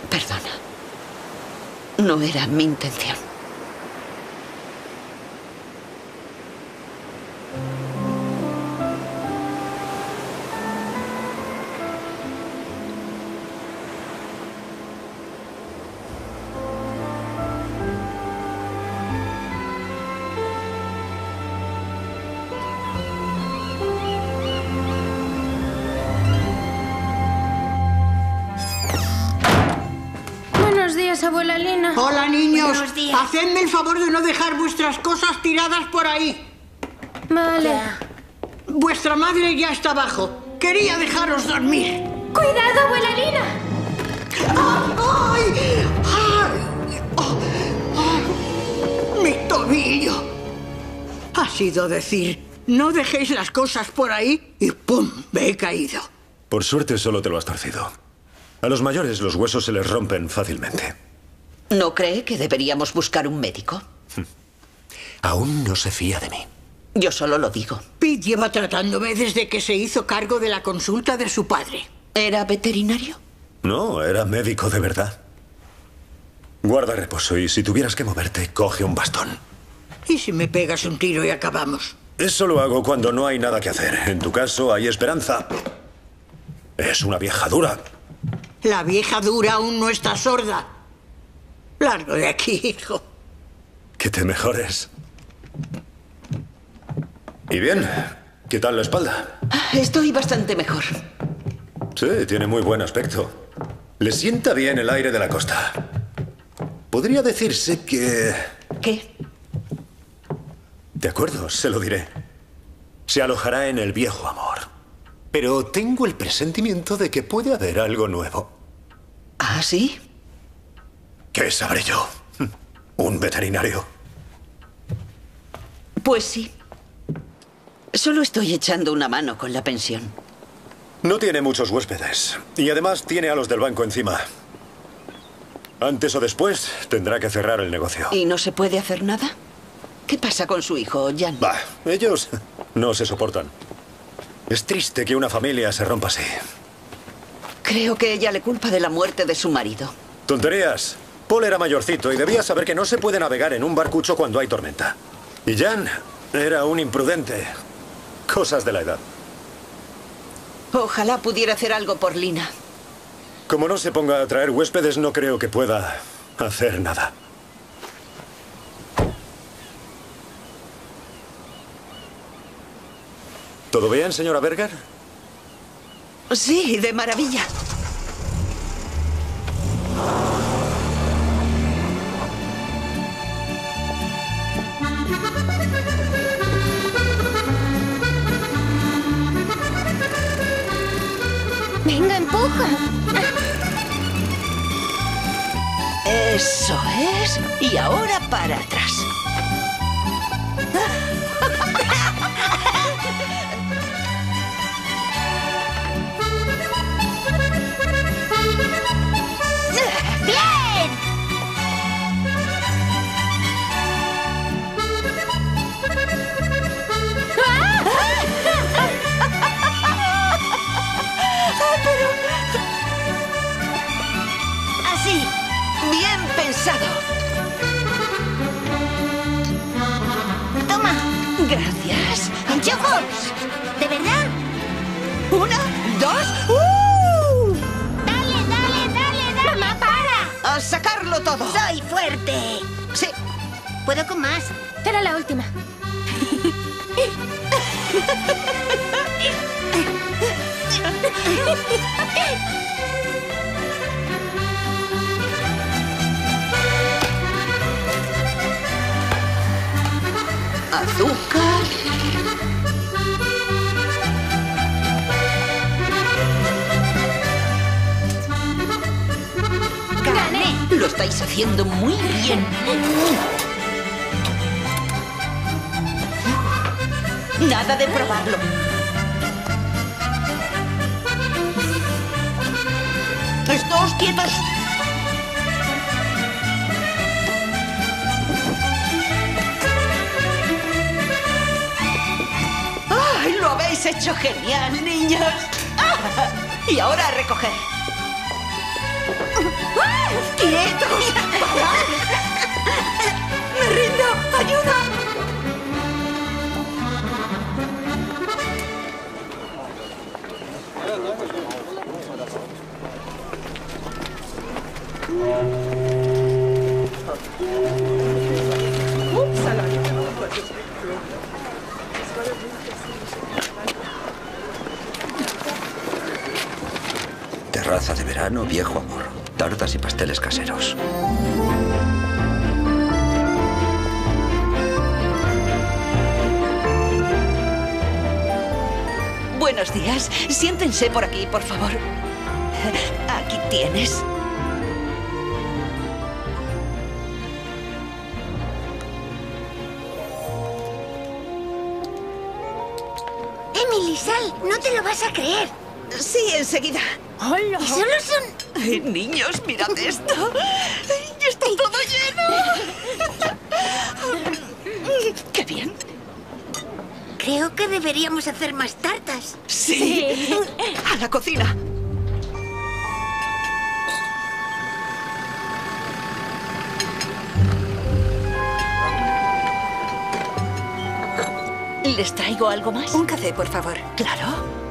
Perdona. No era mi intención. Hacedme el favor de no dejar vuestras cosas tiradas por ahí. Vale. Vuestra madre ya está abajo. Quería dejaros dormir. ¡Cuidado, abuela Lina! ¡Ay! ¡Ay! Oh, oh, ¡Mi tobillo! Ha sido decir, no dejéis las cosas por ahí y ¡pum! Me he caído. Por suerte solo te lo has torcido. A los mayores los huesos se les rompen fácilmente. ¿No cree que deberíamos buscar un médico? (laughs) Aún no se fía de mí. Yo solo lo digo. Pete lleva tratándome desde que se hizo cargo de la consulta de su padre. ¿Era veterinario? No, era médico de verdad. Guarda reposo y si tuvieras que moverte, coge un bastón. ¿Y si me pegas un tiro y acabamos? Eso lo hago cuando no hay nada que hacer. En tu caso hay esperanza. Es una vieja dura. La vieja dura aún no está sorda. Largo de aquí, hijo. Que te mejores. ¿Y bien? ¿Qué tal la espalda? Estoy bastante mejor. Sí, tiene muy buen aspecto. Le sienta bien el aire de la costa. Podría decirse que... ¿Qué? De acuerdo, se lo diré. Se alojará en el viejo amor. Pero tengo el presentimiento de que puede haber algo nuevo. ¿Ah, sí? ¿Qué sabré yo? (laughs) Un veterinario. Pues sí. Solo estoy echando una mano con la pensión. No tiene muchos huéspedes. Y además tiene a los del banco encima. Antes o después tendrá que cerrar el negocio. ¿Y no se puede hacer nada? ¿Qué pasa con su hijo, Jan? Bah, ellos (laughs) no se soportan. Es triste que una familia se rompa así. Creo que ella le culpa de la muerte de su marido. Tonterías. Paul era mayorcito y debía saber que no se puede navegar en un barcucho cuando hay tormenta. Y Jan era un imprudente. Cosas de la edad. Ojalá pudiera hacer algo por Lina. Como no se ponga a traer huéspedes, no creo que pueda hacer nada. ¿Todo bien, señora Berger? Sí, de maravilla. Venga, empuja. Eso es. Y ahora para atrás. Toma. Gracias. ¡Anchojos! ¿De verdad? Una, dos. ¡Uh! ¡Dale, dale, dale, dale! ¡Mamá, para! A sacarlo todo. ¡Soy fuerte! Sí. ¿Puedo con más? Era la última. (laughs) Azúcar. ¡Gané! Lo estáis haciendo muy bien. Nada de probarlo. Estos quietos. Habéis hecho genial, niños! (laughs) Ah, Y ahora a recoger. ¡Quietos! (laughs) ¡Parad! ¡Me rindo! ¡Ayuda! Terraza de verano, viejo amor. Tartas y pasteles caseros. Buenos días. Siéntense por aquí, por favor. Aquí tienes. Emily, sal. No te lo vas a creer. Sí, enseguida. ¡Hola! Y solo son... Ay, niños, mirad esto. Ay, Está todo lleno. ¡Qué bien! Creo que deberíamos hacer más tartas. Sí. A la cocina. ¿Les traigo algo más? Un café, por favor. Claro.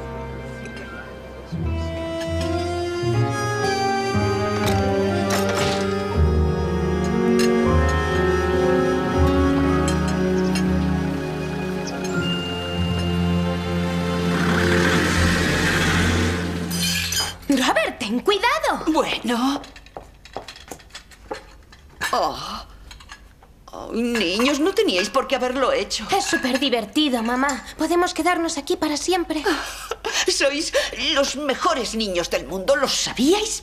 Haberlo hecho. Es súper divertido, mamá. Podemos quedarnos aquí para siempre. (laughs) Sois los mejores niños del mundo, ¿lo sabíais?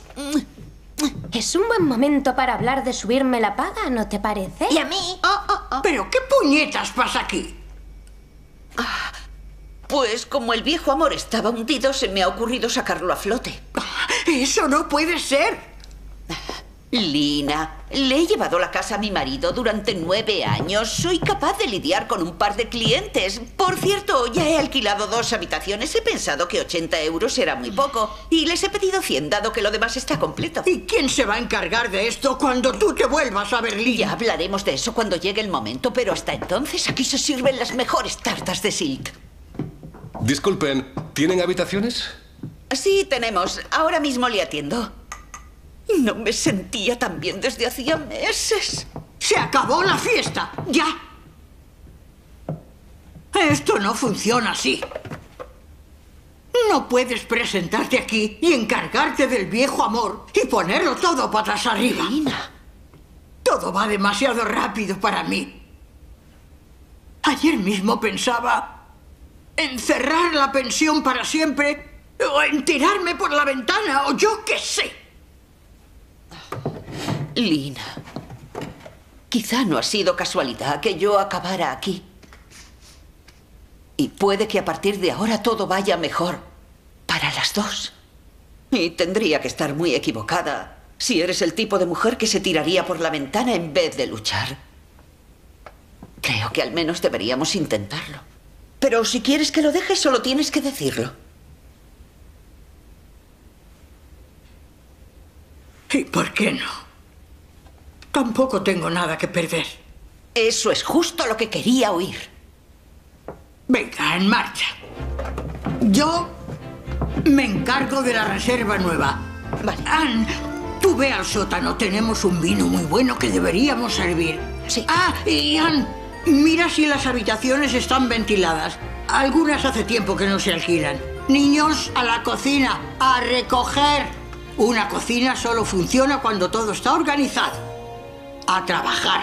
Es un buen momento para hablar de subirme la paga, ¿no te parece? ¿Y a mí? ¿Pero qué puñetas pasa aquí? Pues como el viejo amor estaba hundido, se me ha ocurrido sacarlo a flote. Eso no puede ser. Lina, le he llevado la casa a mi marido durante nueve años. Soy capaz de lidiar con un par de clientes. Por cierto, ya he alquilado dos habitaciones. He pensado que 80 euros era muy poco. Y les he pedido 100, dado que lo demás está completo. ¿Y quién se va a encargar de esto cuando tú te vuelvas a Berlín? Ya hablaremos de eso cuando llegue el momento, pero hasta entonces aquí se sirven las mejores tartas de Silt. Disculpen, ¿tienen habitaciones? Sí, tenemos. Ahora mismo le atiendo. No me sentía tan bien desde hacía meses. ¡Se acabó la fiesta! ¡Ya! Esto no funciona así. No puedes presentarte aquí y encargarte del viejo amor y ponerlo todo patas arriba. Todo va demasiado rápido para mí. Ayer mismo pensaba en cerrar la pensión para siempre o en tirarme por la ventana o yo qué sé. Lina, quizá no ha sido casualidad que yo acabara aquí. Y puede que a partir de ahora todo vaya mejor para las dos. Y tendría que estar muy equivocada si eres el tipo de mujer que se tiraría por la ventana en vez de luchar. Creo que al menos deberíamos intentarlo. Pero si quieres que lo dejes, solo tienes que decirlo. ¿Y por qué no? Tampoco tengo nada que perder. Eso es justo lo que quería oír. Venga, en marcha. Yo me encargo de la reserva nueva. Vale. Ann, tú ve al sótano. Tenemos un vino muy bueno que deberíamos servir. Sí. Ah, y Ann, mira si las habitaciones están ventiladas. Algunas hace tiempo que no se alquilan. Niños, a la cocina, a recoger. Una cocina solo funciona cuando todo está organizado. A trabajar.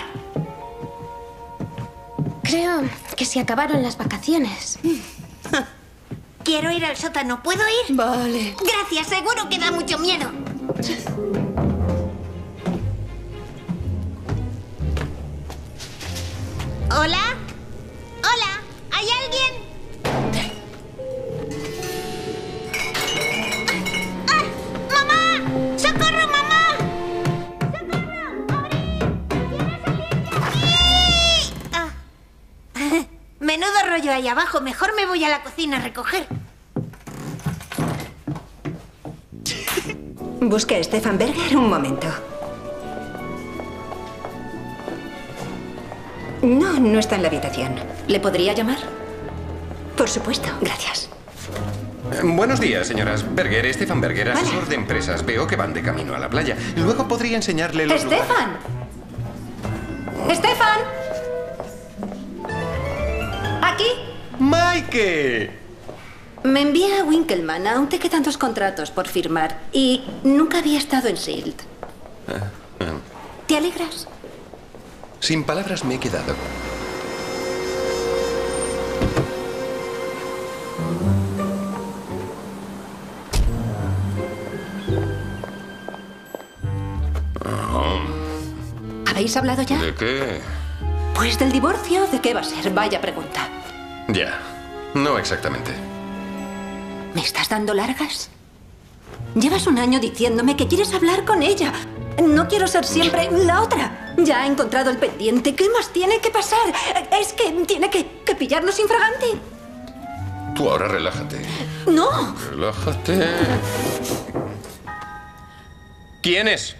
Creo que se acabaron las vacaciones. (laughs) Quiero ir al sótano. ¿Puedo ir? Vale. Gracias, seguro que da mucho miedo. ¿Hola? ¿Hola? ¿Hay alguien? ¡Ah! ¡Mamá! ¡Socorro, Menudo rollo ahí abajo. Mejor me voy a la cocina a recoger. Busque a Stefan Berger un momento. No, no está en la habitación. ¿Le podría llamar? Por supuesto. Gracias. Eh, Buenos días, señoras. Berger, Estefan Berger, asesor de empresas. Veo que van de camino a la playa. Luego podría enseñarle los lugares. ¡Estefan! ¿Aquí? ¡Mike! Me envía a Winkelmann, aún te quedan dos contratos por firmar. Y nunca había estado en Silt. ¿Te alegras? Sin palabras me he quedado. ¿Habéis hablado ya? ¿De qué? Pues del divorcio, ¿de qué va a ser? Vaya pregunta. Ya. No exactamente. ¿Me estás dando largas? Llevas un año diciéndome que quieres hablar con ella. No quiero ser siempre la otra. Ya ha encontrado el pendiente. ¿Qué más tiene que pasar? Es que tiene que, que pillarnos infragante. Tú ahora relájate. No. Relájate. ¿Quién es?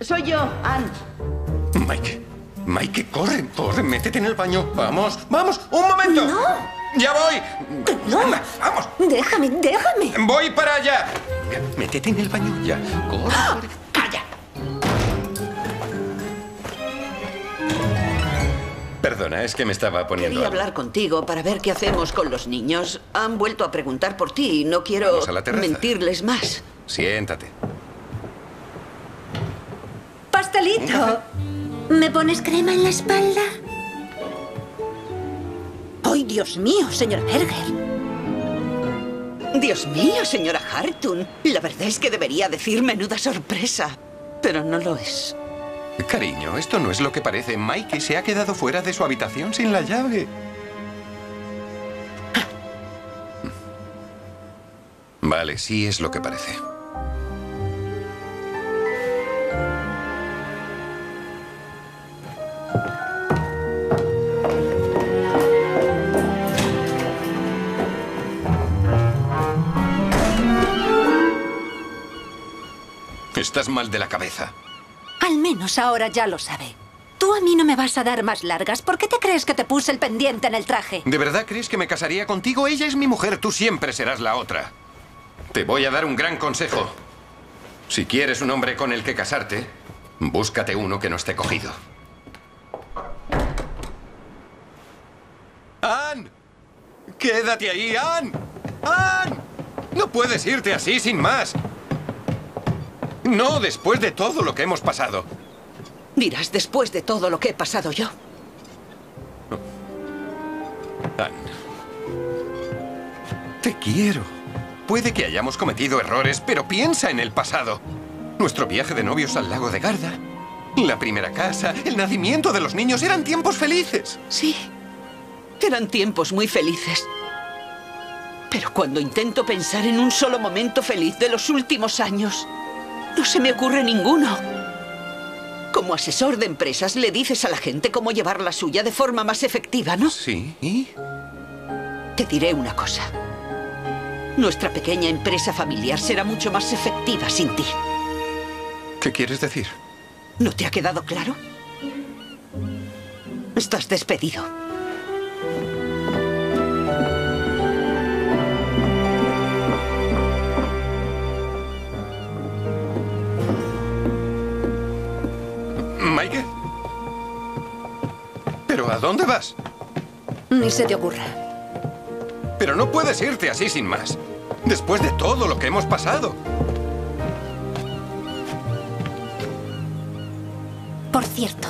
Soy yo, Ann. Mike. Mike, corre, corre, métete en el baño. Vamos, vamos, un momento. No. Ya voy. No. Anda, vamos. Déjame, déjame. Voy para allá. Métete en el baño ya. Corre, corre. ¡Calla! Perdona, es que me estaba poniendo. Quería algo. hablar contigo para ver qué hacemos con los niños. Han vuelto a preguntar por ti y no quiero Vamos a la terraza. mentirles más. Siéntate. Pastelito. ¿Me pones crema en la espalda? ¡Ay, Dios mío, señor Berger! Dios mío, señora Hartun. La verdad es que debería decir menuda sorpresa. Pero no lo es. Cariño, esto no es lo que parece. Mikey se ha quedado fuera de su habitación sin la llave. Vale, sí es lo que parece. Estás mal de la cabeza. Al menos ahora ya lo sabe. Tú a mí no me vas a dar más largas. ¿Por qué te crees que te puse el pendiente en el traje? ¿De verdad crees que me casaría contigo? Ella es mi mujer, tú siempre serás la otra. Te voy a dar un gran consejo. Si quieres un hombre con el que casarte, búscate uno que no esté cogido. ¡Ann! ¡Quédate ahí, Ann! ¡Ann! No puedes irte así sin más. No, después de todo lo que hemos pasado. Dirás después de todo lo que he pasado yo. Ann. Te quiero. Puede que hayamos cometido errores, pero piensa en el pasado. Nuestro viaje de novios al lago de Garda, la primera casa, el nacimiento de los niños eran tiempos felices. Sí, eran tiempos muy felices. Pero cuando intento pensar en un solo momento feliz de los últimos años, no se me ocurre ninguno. Como asesor de empresas le dices a la gente cómo llevar la suya de forma más efectiva, ¿no? Sí. ¿Y? Te diré una cosa. Nuestra pequeña empresa familiar será mucho más efectiva sin ti. ¿Qué quieres decir? ¿No te ha quedado claro? Estás despedido. A dónde vas? Ni se te ocurra. Pero no puedes irte así sin más. Después de todo lo que hemos pasado. Por cierto,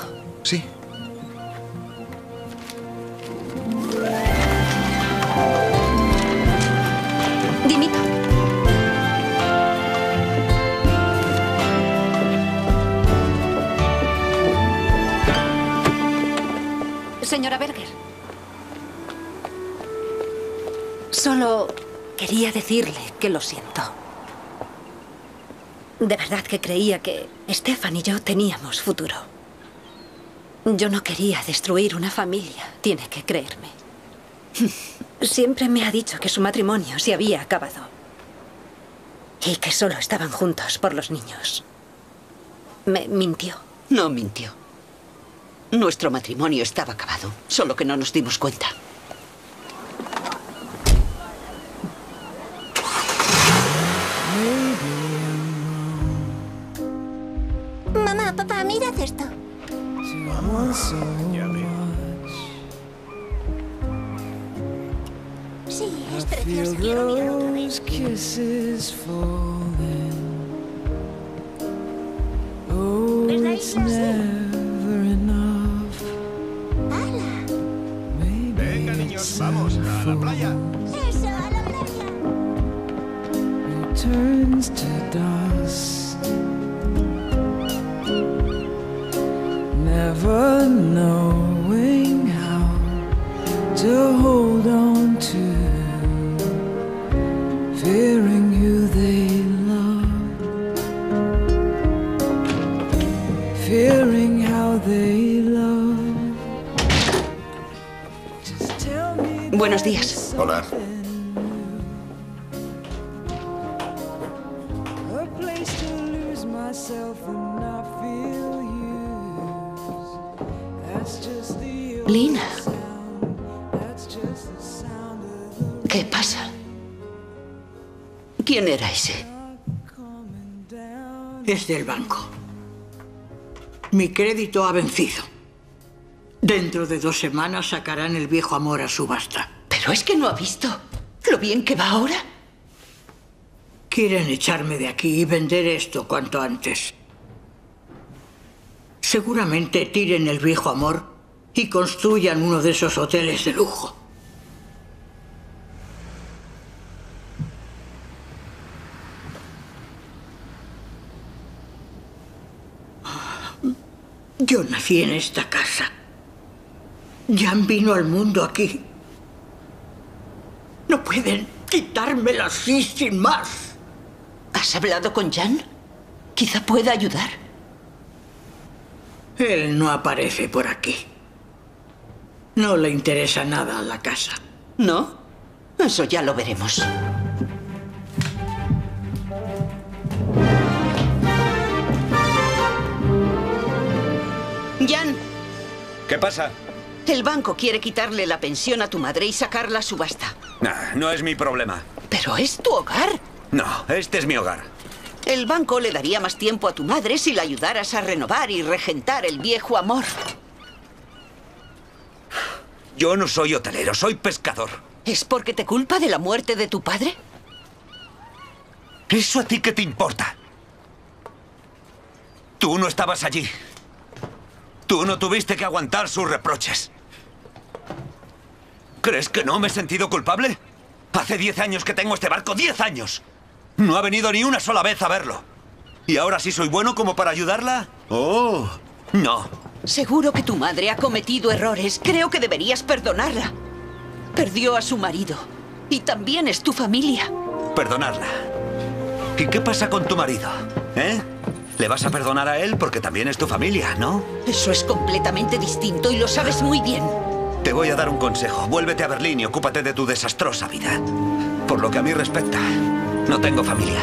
quería decirle que lo siento. De verdad que creía que Stefan y yo teníamos futuro. Yo no quería destruir una familia, tiene que creerme. (laughs) Siempre me ha dicho que su matrimonio se había acabado. Y que solo estaban juntos por los niños. Me mintió. No mintió. Nuestro matrimonio estaba acabado, solo que no nos dimos cuenta. Mamá, papá, mirad esto. Sí, es precioso. Quiero mirarlo otra vez. kisses falling. Oh, enough. Venga, niños, vamos a la playa. Eso, a la playa. Never knowing how to hold on to. Fearing who they love. Fearing how they love. Just tell me Buenos días. Hola. Lina, ¿qué pasa? ¿Quién era ese? Es del banco. Mi crédito ha vencido. Dentro de dos semanas sacarán el viejo amor a subasta. Pero es que no ha visto lo bien que va ahora. Quieren echarme de aquí y vender esto cuanto antes. Seguramente tiren el viejo amor y construyan uno de esos hoteles de lujo. Yo nací en esta casa. Jan vino al mundo aquí. No pueden quitármela así sin más. ¿Has hablado con Jan? Quizá pueda ayudar. Él no aparece por aquí. No le interesa nada a la casa. ¿No? Eso ya lo veremos. Jan, ¿Qué pasa? el banco quiere quitarle la pensión a tu madre y sacarla a subasta. Nah, no es mi problema. Pero es tu hogar. No, este es mi hogar. El banco le daría más tiempo a tu madre si la ayudaras a renovar y regentar el viejo amor. Yo no soy hotelero, soy pescador. ¿Es porque te culpa de la muerte de tu padre? ¿Eso a ti qué te importa? Tú no estabas allí. Tú no tuviste que aguantar sus reproches. ¿Crees que no me he sentido culpable? Hace diez años que tengo este barco, diez años. No ha venido ni una sola vez a verlo. ¿Y ahora sí soy bueno como para ayudarla? Oh, no. Seguro que tu madre ha cometido errores. Creo que deberías perdonarla. Perdió a su marido. Y también es tu familia. Perdonarla. ¿Y qué pasa con tu marido? ¿Eh? ¿Le vas a perdonar a él porque también es tu familia, no? Eso es completamente distinto y lo sabes muy bien. Te voy a dar un consejo. Vuélvete a Berlín y ocúpate de tu desastrosa vida. Por lo que a mí respecta, no tengo familia.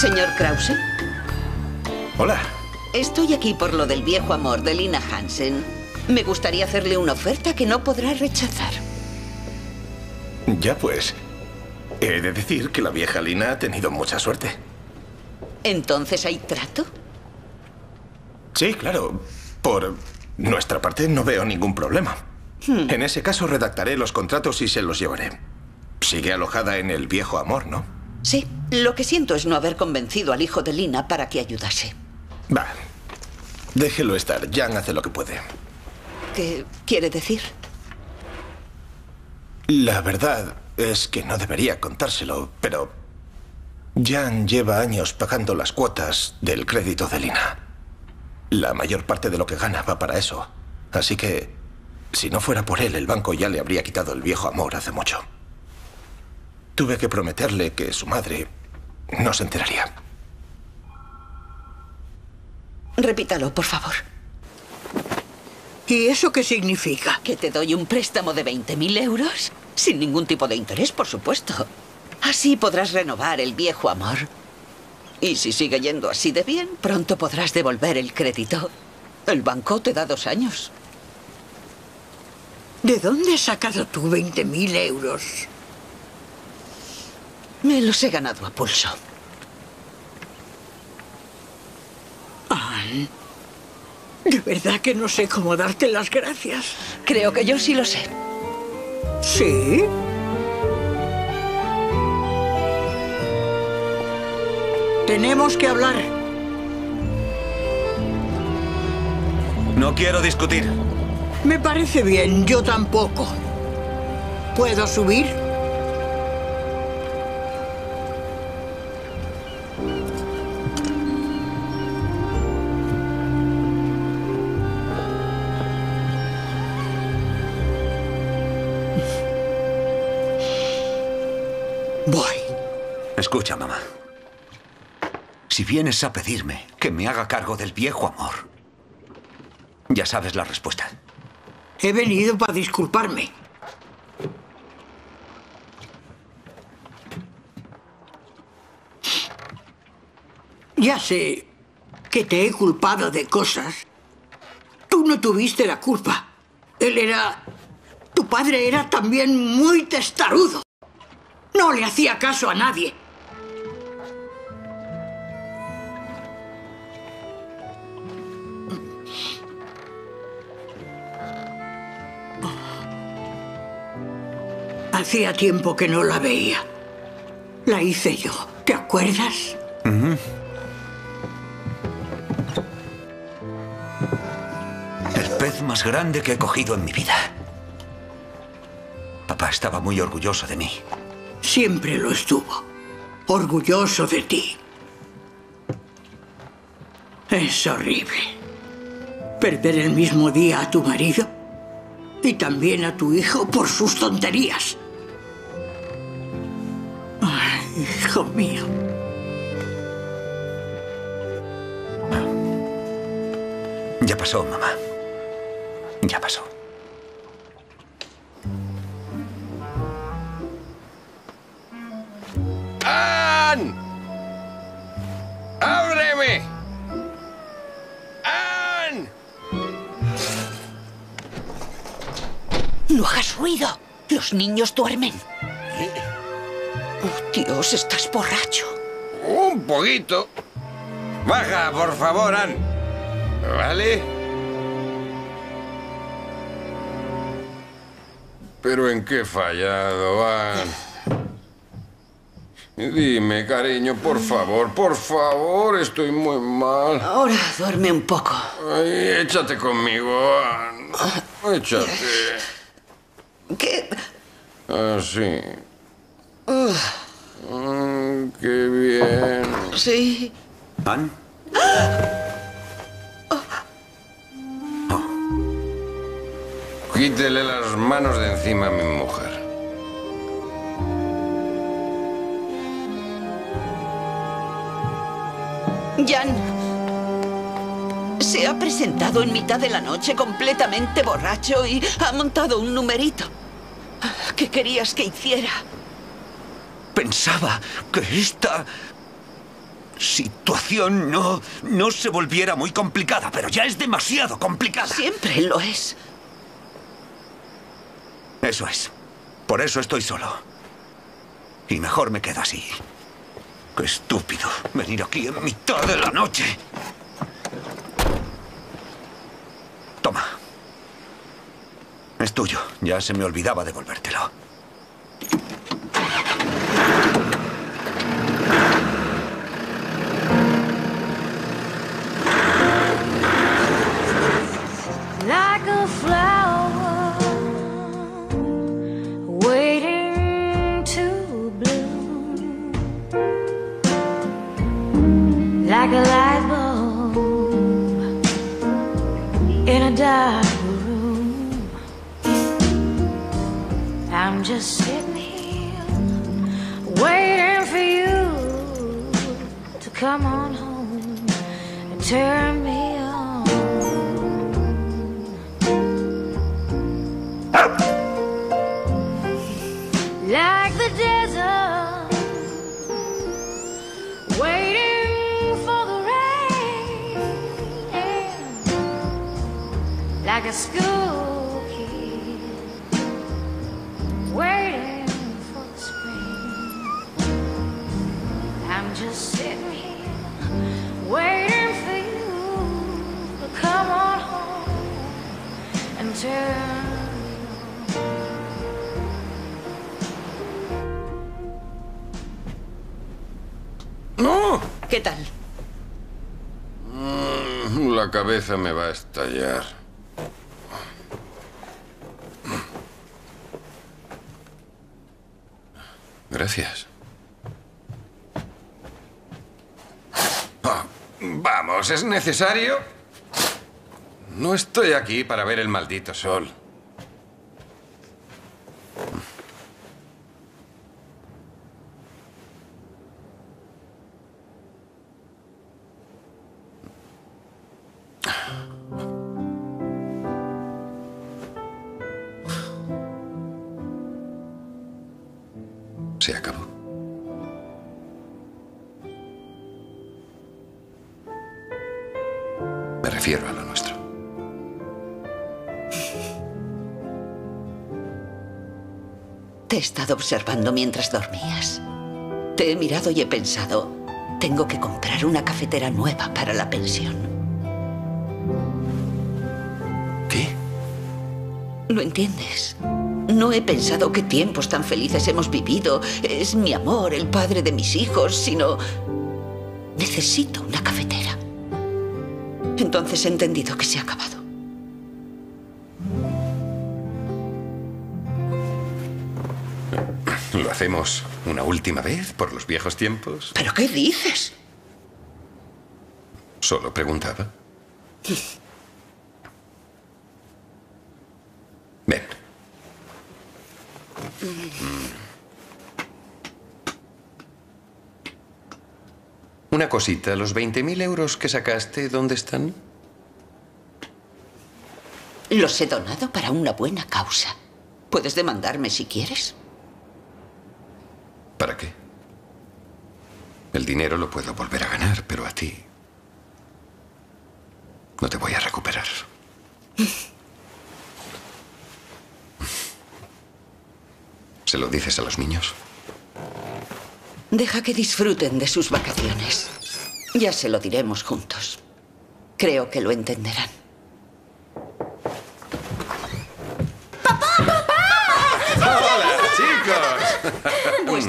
Señor Krause, Hola. estoy aquí por lo del viejo amor de Lina Hansen. Me gustaría hacerle una oferta que no podrá rechazar. Ya pues. He de decir que la vieja Lina ha tenido mucha suerte. ¿Entonces hay trato? Sí, claro. Por nuestra parte no veo ningún problema. En ese caso redactaré los contratos y se los llevaré. Sigue alojada en el viejo amor, ¿no? Sí, lo que siento es no haber convencido al hijo de Lina para que ayudase. Va. Déjelo estar. Jan hace lo que puede. ¿Qué quiere decir? La verdad es que no debería contárselo, pero Jan lleva años pagando las cuotas del crédito de Lina. La mayor parte de lo que gana va para eso. Así que, si no fuera por él, el banco ya le habría quitado el viejo amor hace mucho. Tuve que prometerle que su madre no se enteraría. Repítalo, por favor. ¿Y eso qué significa? ¿Que te doy un préstamo de 20.000 euros? Sin ningún tipo de interés, por supuesto. Así podrás renovar el viejo amor. Y si sigue yendo así de bien, pronto podrás devolver el crédito. El banco te da dos años. ¿De dónde has sacado tú 20.000 euros? Me los he ganado a pulso. Anne, de verdad que no sé cómo darte las gracias. Creo que yo sí lo sé. ¿Sí? Tenemos que hablar. No quiero discutir. Me parece bien, yo tampoco. ¿Puedo subir? Mamá. Si vienes a pedirme que me haga cargo del viejo amor, ya sabes la respuesta. He venido para disculparme. Ya sé que te he culpado de cosas. Tú no tuviste la culpa. Él era... Tu padre era también muy testarudo. No le hacía caso a nadie. Hacía tiempo que no la veía. La hice yo, ¿te acuerdas? El pez más grande que he cogido en mi vida. Papá estaba muy orgulloso de mí. Siempre lo estuvo. Orgulloso de ti. Es horrible. Perder el mismo día a tu marido y también a tu hijo por sus tonterías. Hijo mío. Ya pasó, mamá. Ya pasó. ¡Ann! ¡Ábreme! ¡Ann! No hagas ruido. Los niños duermen. Dios, estás borracho. Un poquito. Baja, por favor, Ann. ¿Vale? ¿Pero en qué he fallado, Ann? Dime, cariño, por favor, por favor, estoy muy mal. Ahora duerme un poco. Ay, échate conmigo, Ann. Échate. ¿Qué? Así. Mm, qué bien. Sí. ¿Ann? Quítele las manos de encima a mi mujer. Jan. Se ha presentado en mitad de la noche completamente borracho y ha montado un numerito. ¿Qué querías que hiciera? Pensaba que esta situación no, no se volviera muy complicada, pero ya es demasiado complicada. Siempre lo es. Eso es. Por eso estoy solo. Y mejor me quedo así. Qué estúpido venir aquí en mitad de la noche. Toma. Es tuyo. Ya se me olvidaba devolvértelo. Cabeza me va a estallar. Gracias. Vamos, ¿es necesario? No estoy aquí para ver el maldito sol. Te he estado observando mientras dormías. Te he mirado y he pensado, tengo que comprar una cafetera nueva para la pensión. ¿Qué? ¿Lo entiendes? No he pensado qué tiempos tan felices hemos vivido. Es mi amor, el padre de mis hijos, sino... Necesito una cafetera. Entonces he entendido que se ha acabado. Hacemos una última vez por los viejos tiempos? ¿Pero qué dices? Solo preguntaba. Ven. Una cosita, ¿los 20.000 euros que sacaste, dónde están? Los he donado para una buena causa. Puedes demandarme si quieres. ¿Para qué? El dinero lo puedo volver a ganar, pero a ti no te voy a recuperar. (laughs) ¿Se lo dices a los niños? Deja que disfruten de sus vacaciones. Ya se lo diremos juntos. Creo que lo entenderán. ¡Hola, chicos! (laughs)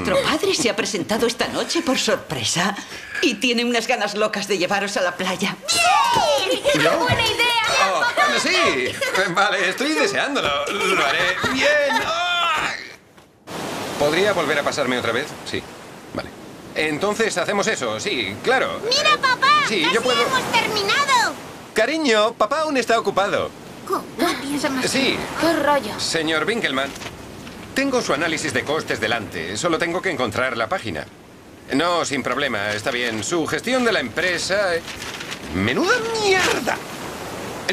Vuestro padre se ha presentado esta noche por sorpresa y tiene unas ganas locas de llevaros a la playa. ¿Yo? ¡Buena idea! Oh, sí. Vale, estoy deseándolo. Lo haré bien. ¡Ah! ¿Podría volver a pasarme otra vez? Sí. Vale. Entonces hacemos eso, sí, claro. ¡Mira, papá! Sí, ¡Casi yo puedo- hemos terminado! Cariño, papá aún está ocupado. ¿Cómo? Piénsame así. Sí. ¡Qué rollo! Señor Winkelmann, tengo su análisis de costes delante. Solo tengo que encontrar la página. No, sin problema, está bien. Su gestión de la empresa... eh, ¡Menuda mierda!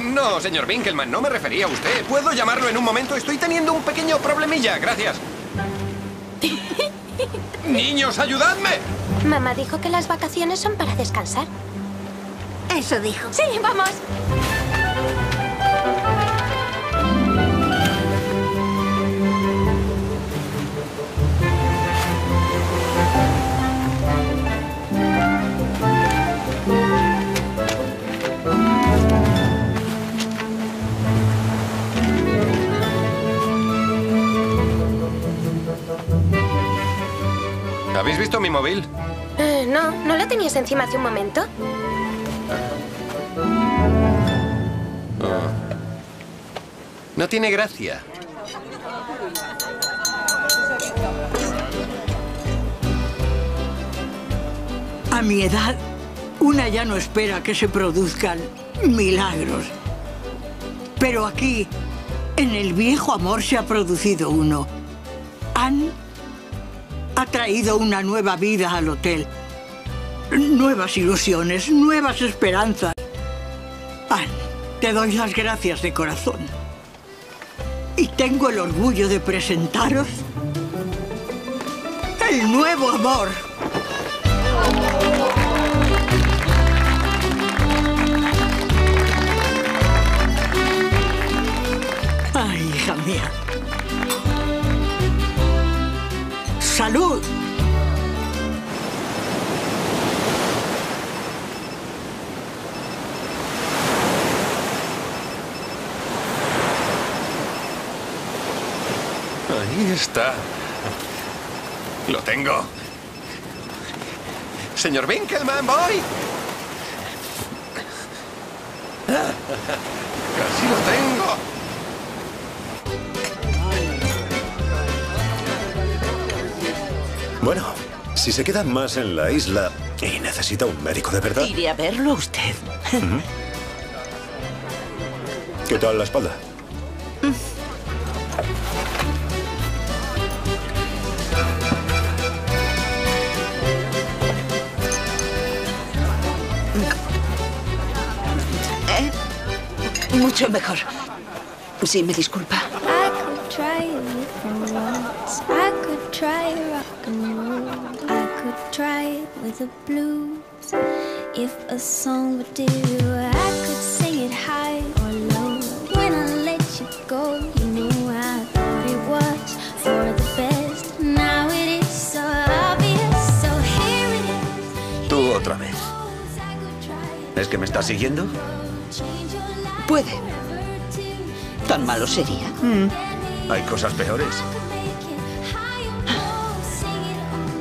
No, señor Winkelmann, no me refería a usted. ¿Puedo llamarlo en un momento? Estoy teniendo un pequeño problemilla. Gracias. (laughs) Niños, ayudadme. Mamá dijo que las vacaciones son para descansar. Eso dijo. Sí, vamos. Visto mi móvil? Eh, no, ¿no lo tenías encima hace un momento? Oh. No tiene gracia. A mi edad, una ya no espera que se produzcan milagros. Pero aquí, en el viejo amor se ha producido uno. Anne ha traído una nueva vida al hotel. Nuevas ilusiones, nuevas esperanzas. Te doy las gracias de corazón. Y tengo el orgullo de presentaros el nuevo amor. ¡Salud! Ahí está. Lo tengo. Señor Winkelmann, voy. Casi lo tengo. Bueno, si se queda más en la isla y necesita un médico de verdad, Iré a verlo usted. ¿qué tal la espalda? ¿Eh? Mucho mejor. Sí, me disculpa. I could try try rock and roll. I could try it with the blues. If a song would do, I could sing it high or low. When I let you go, you know I thought it was for the best. Now it is so obvious. So here it is. Tú otra vez. ¿Es que me estás siguiendo? Puede. ¿Tan malo sería? Hay cosas peores.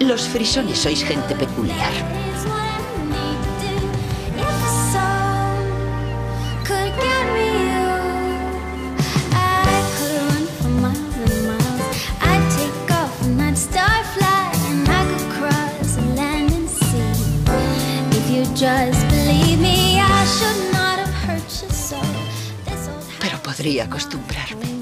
Los frisones sois gente peculiar. Pero podría acostumbrarme.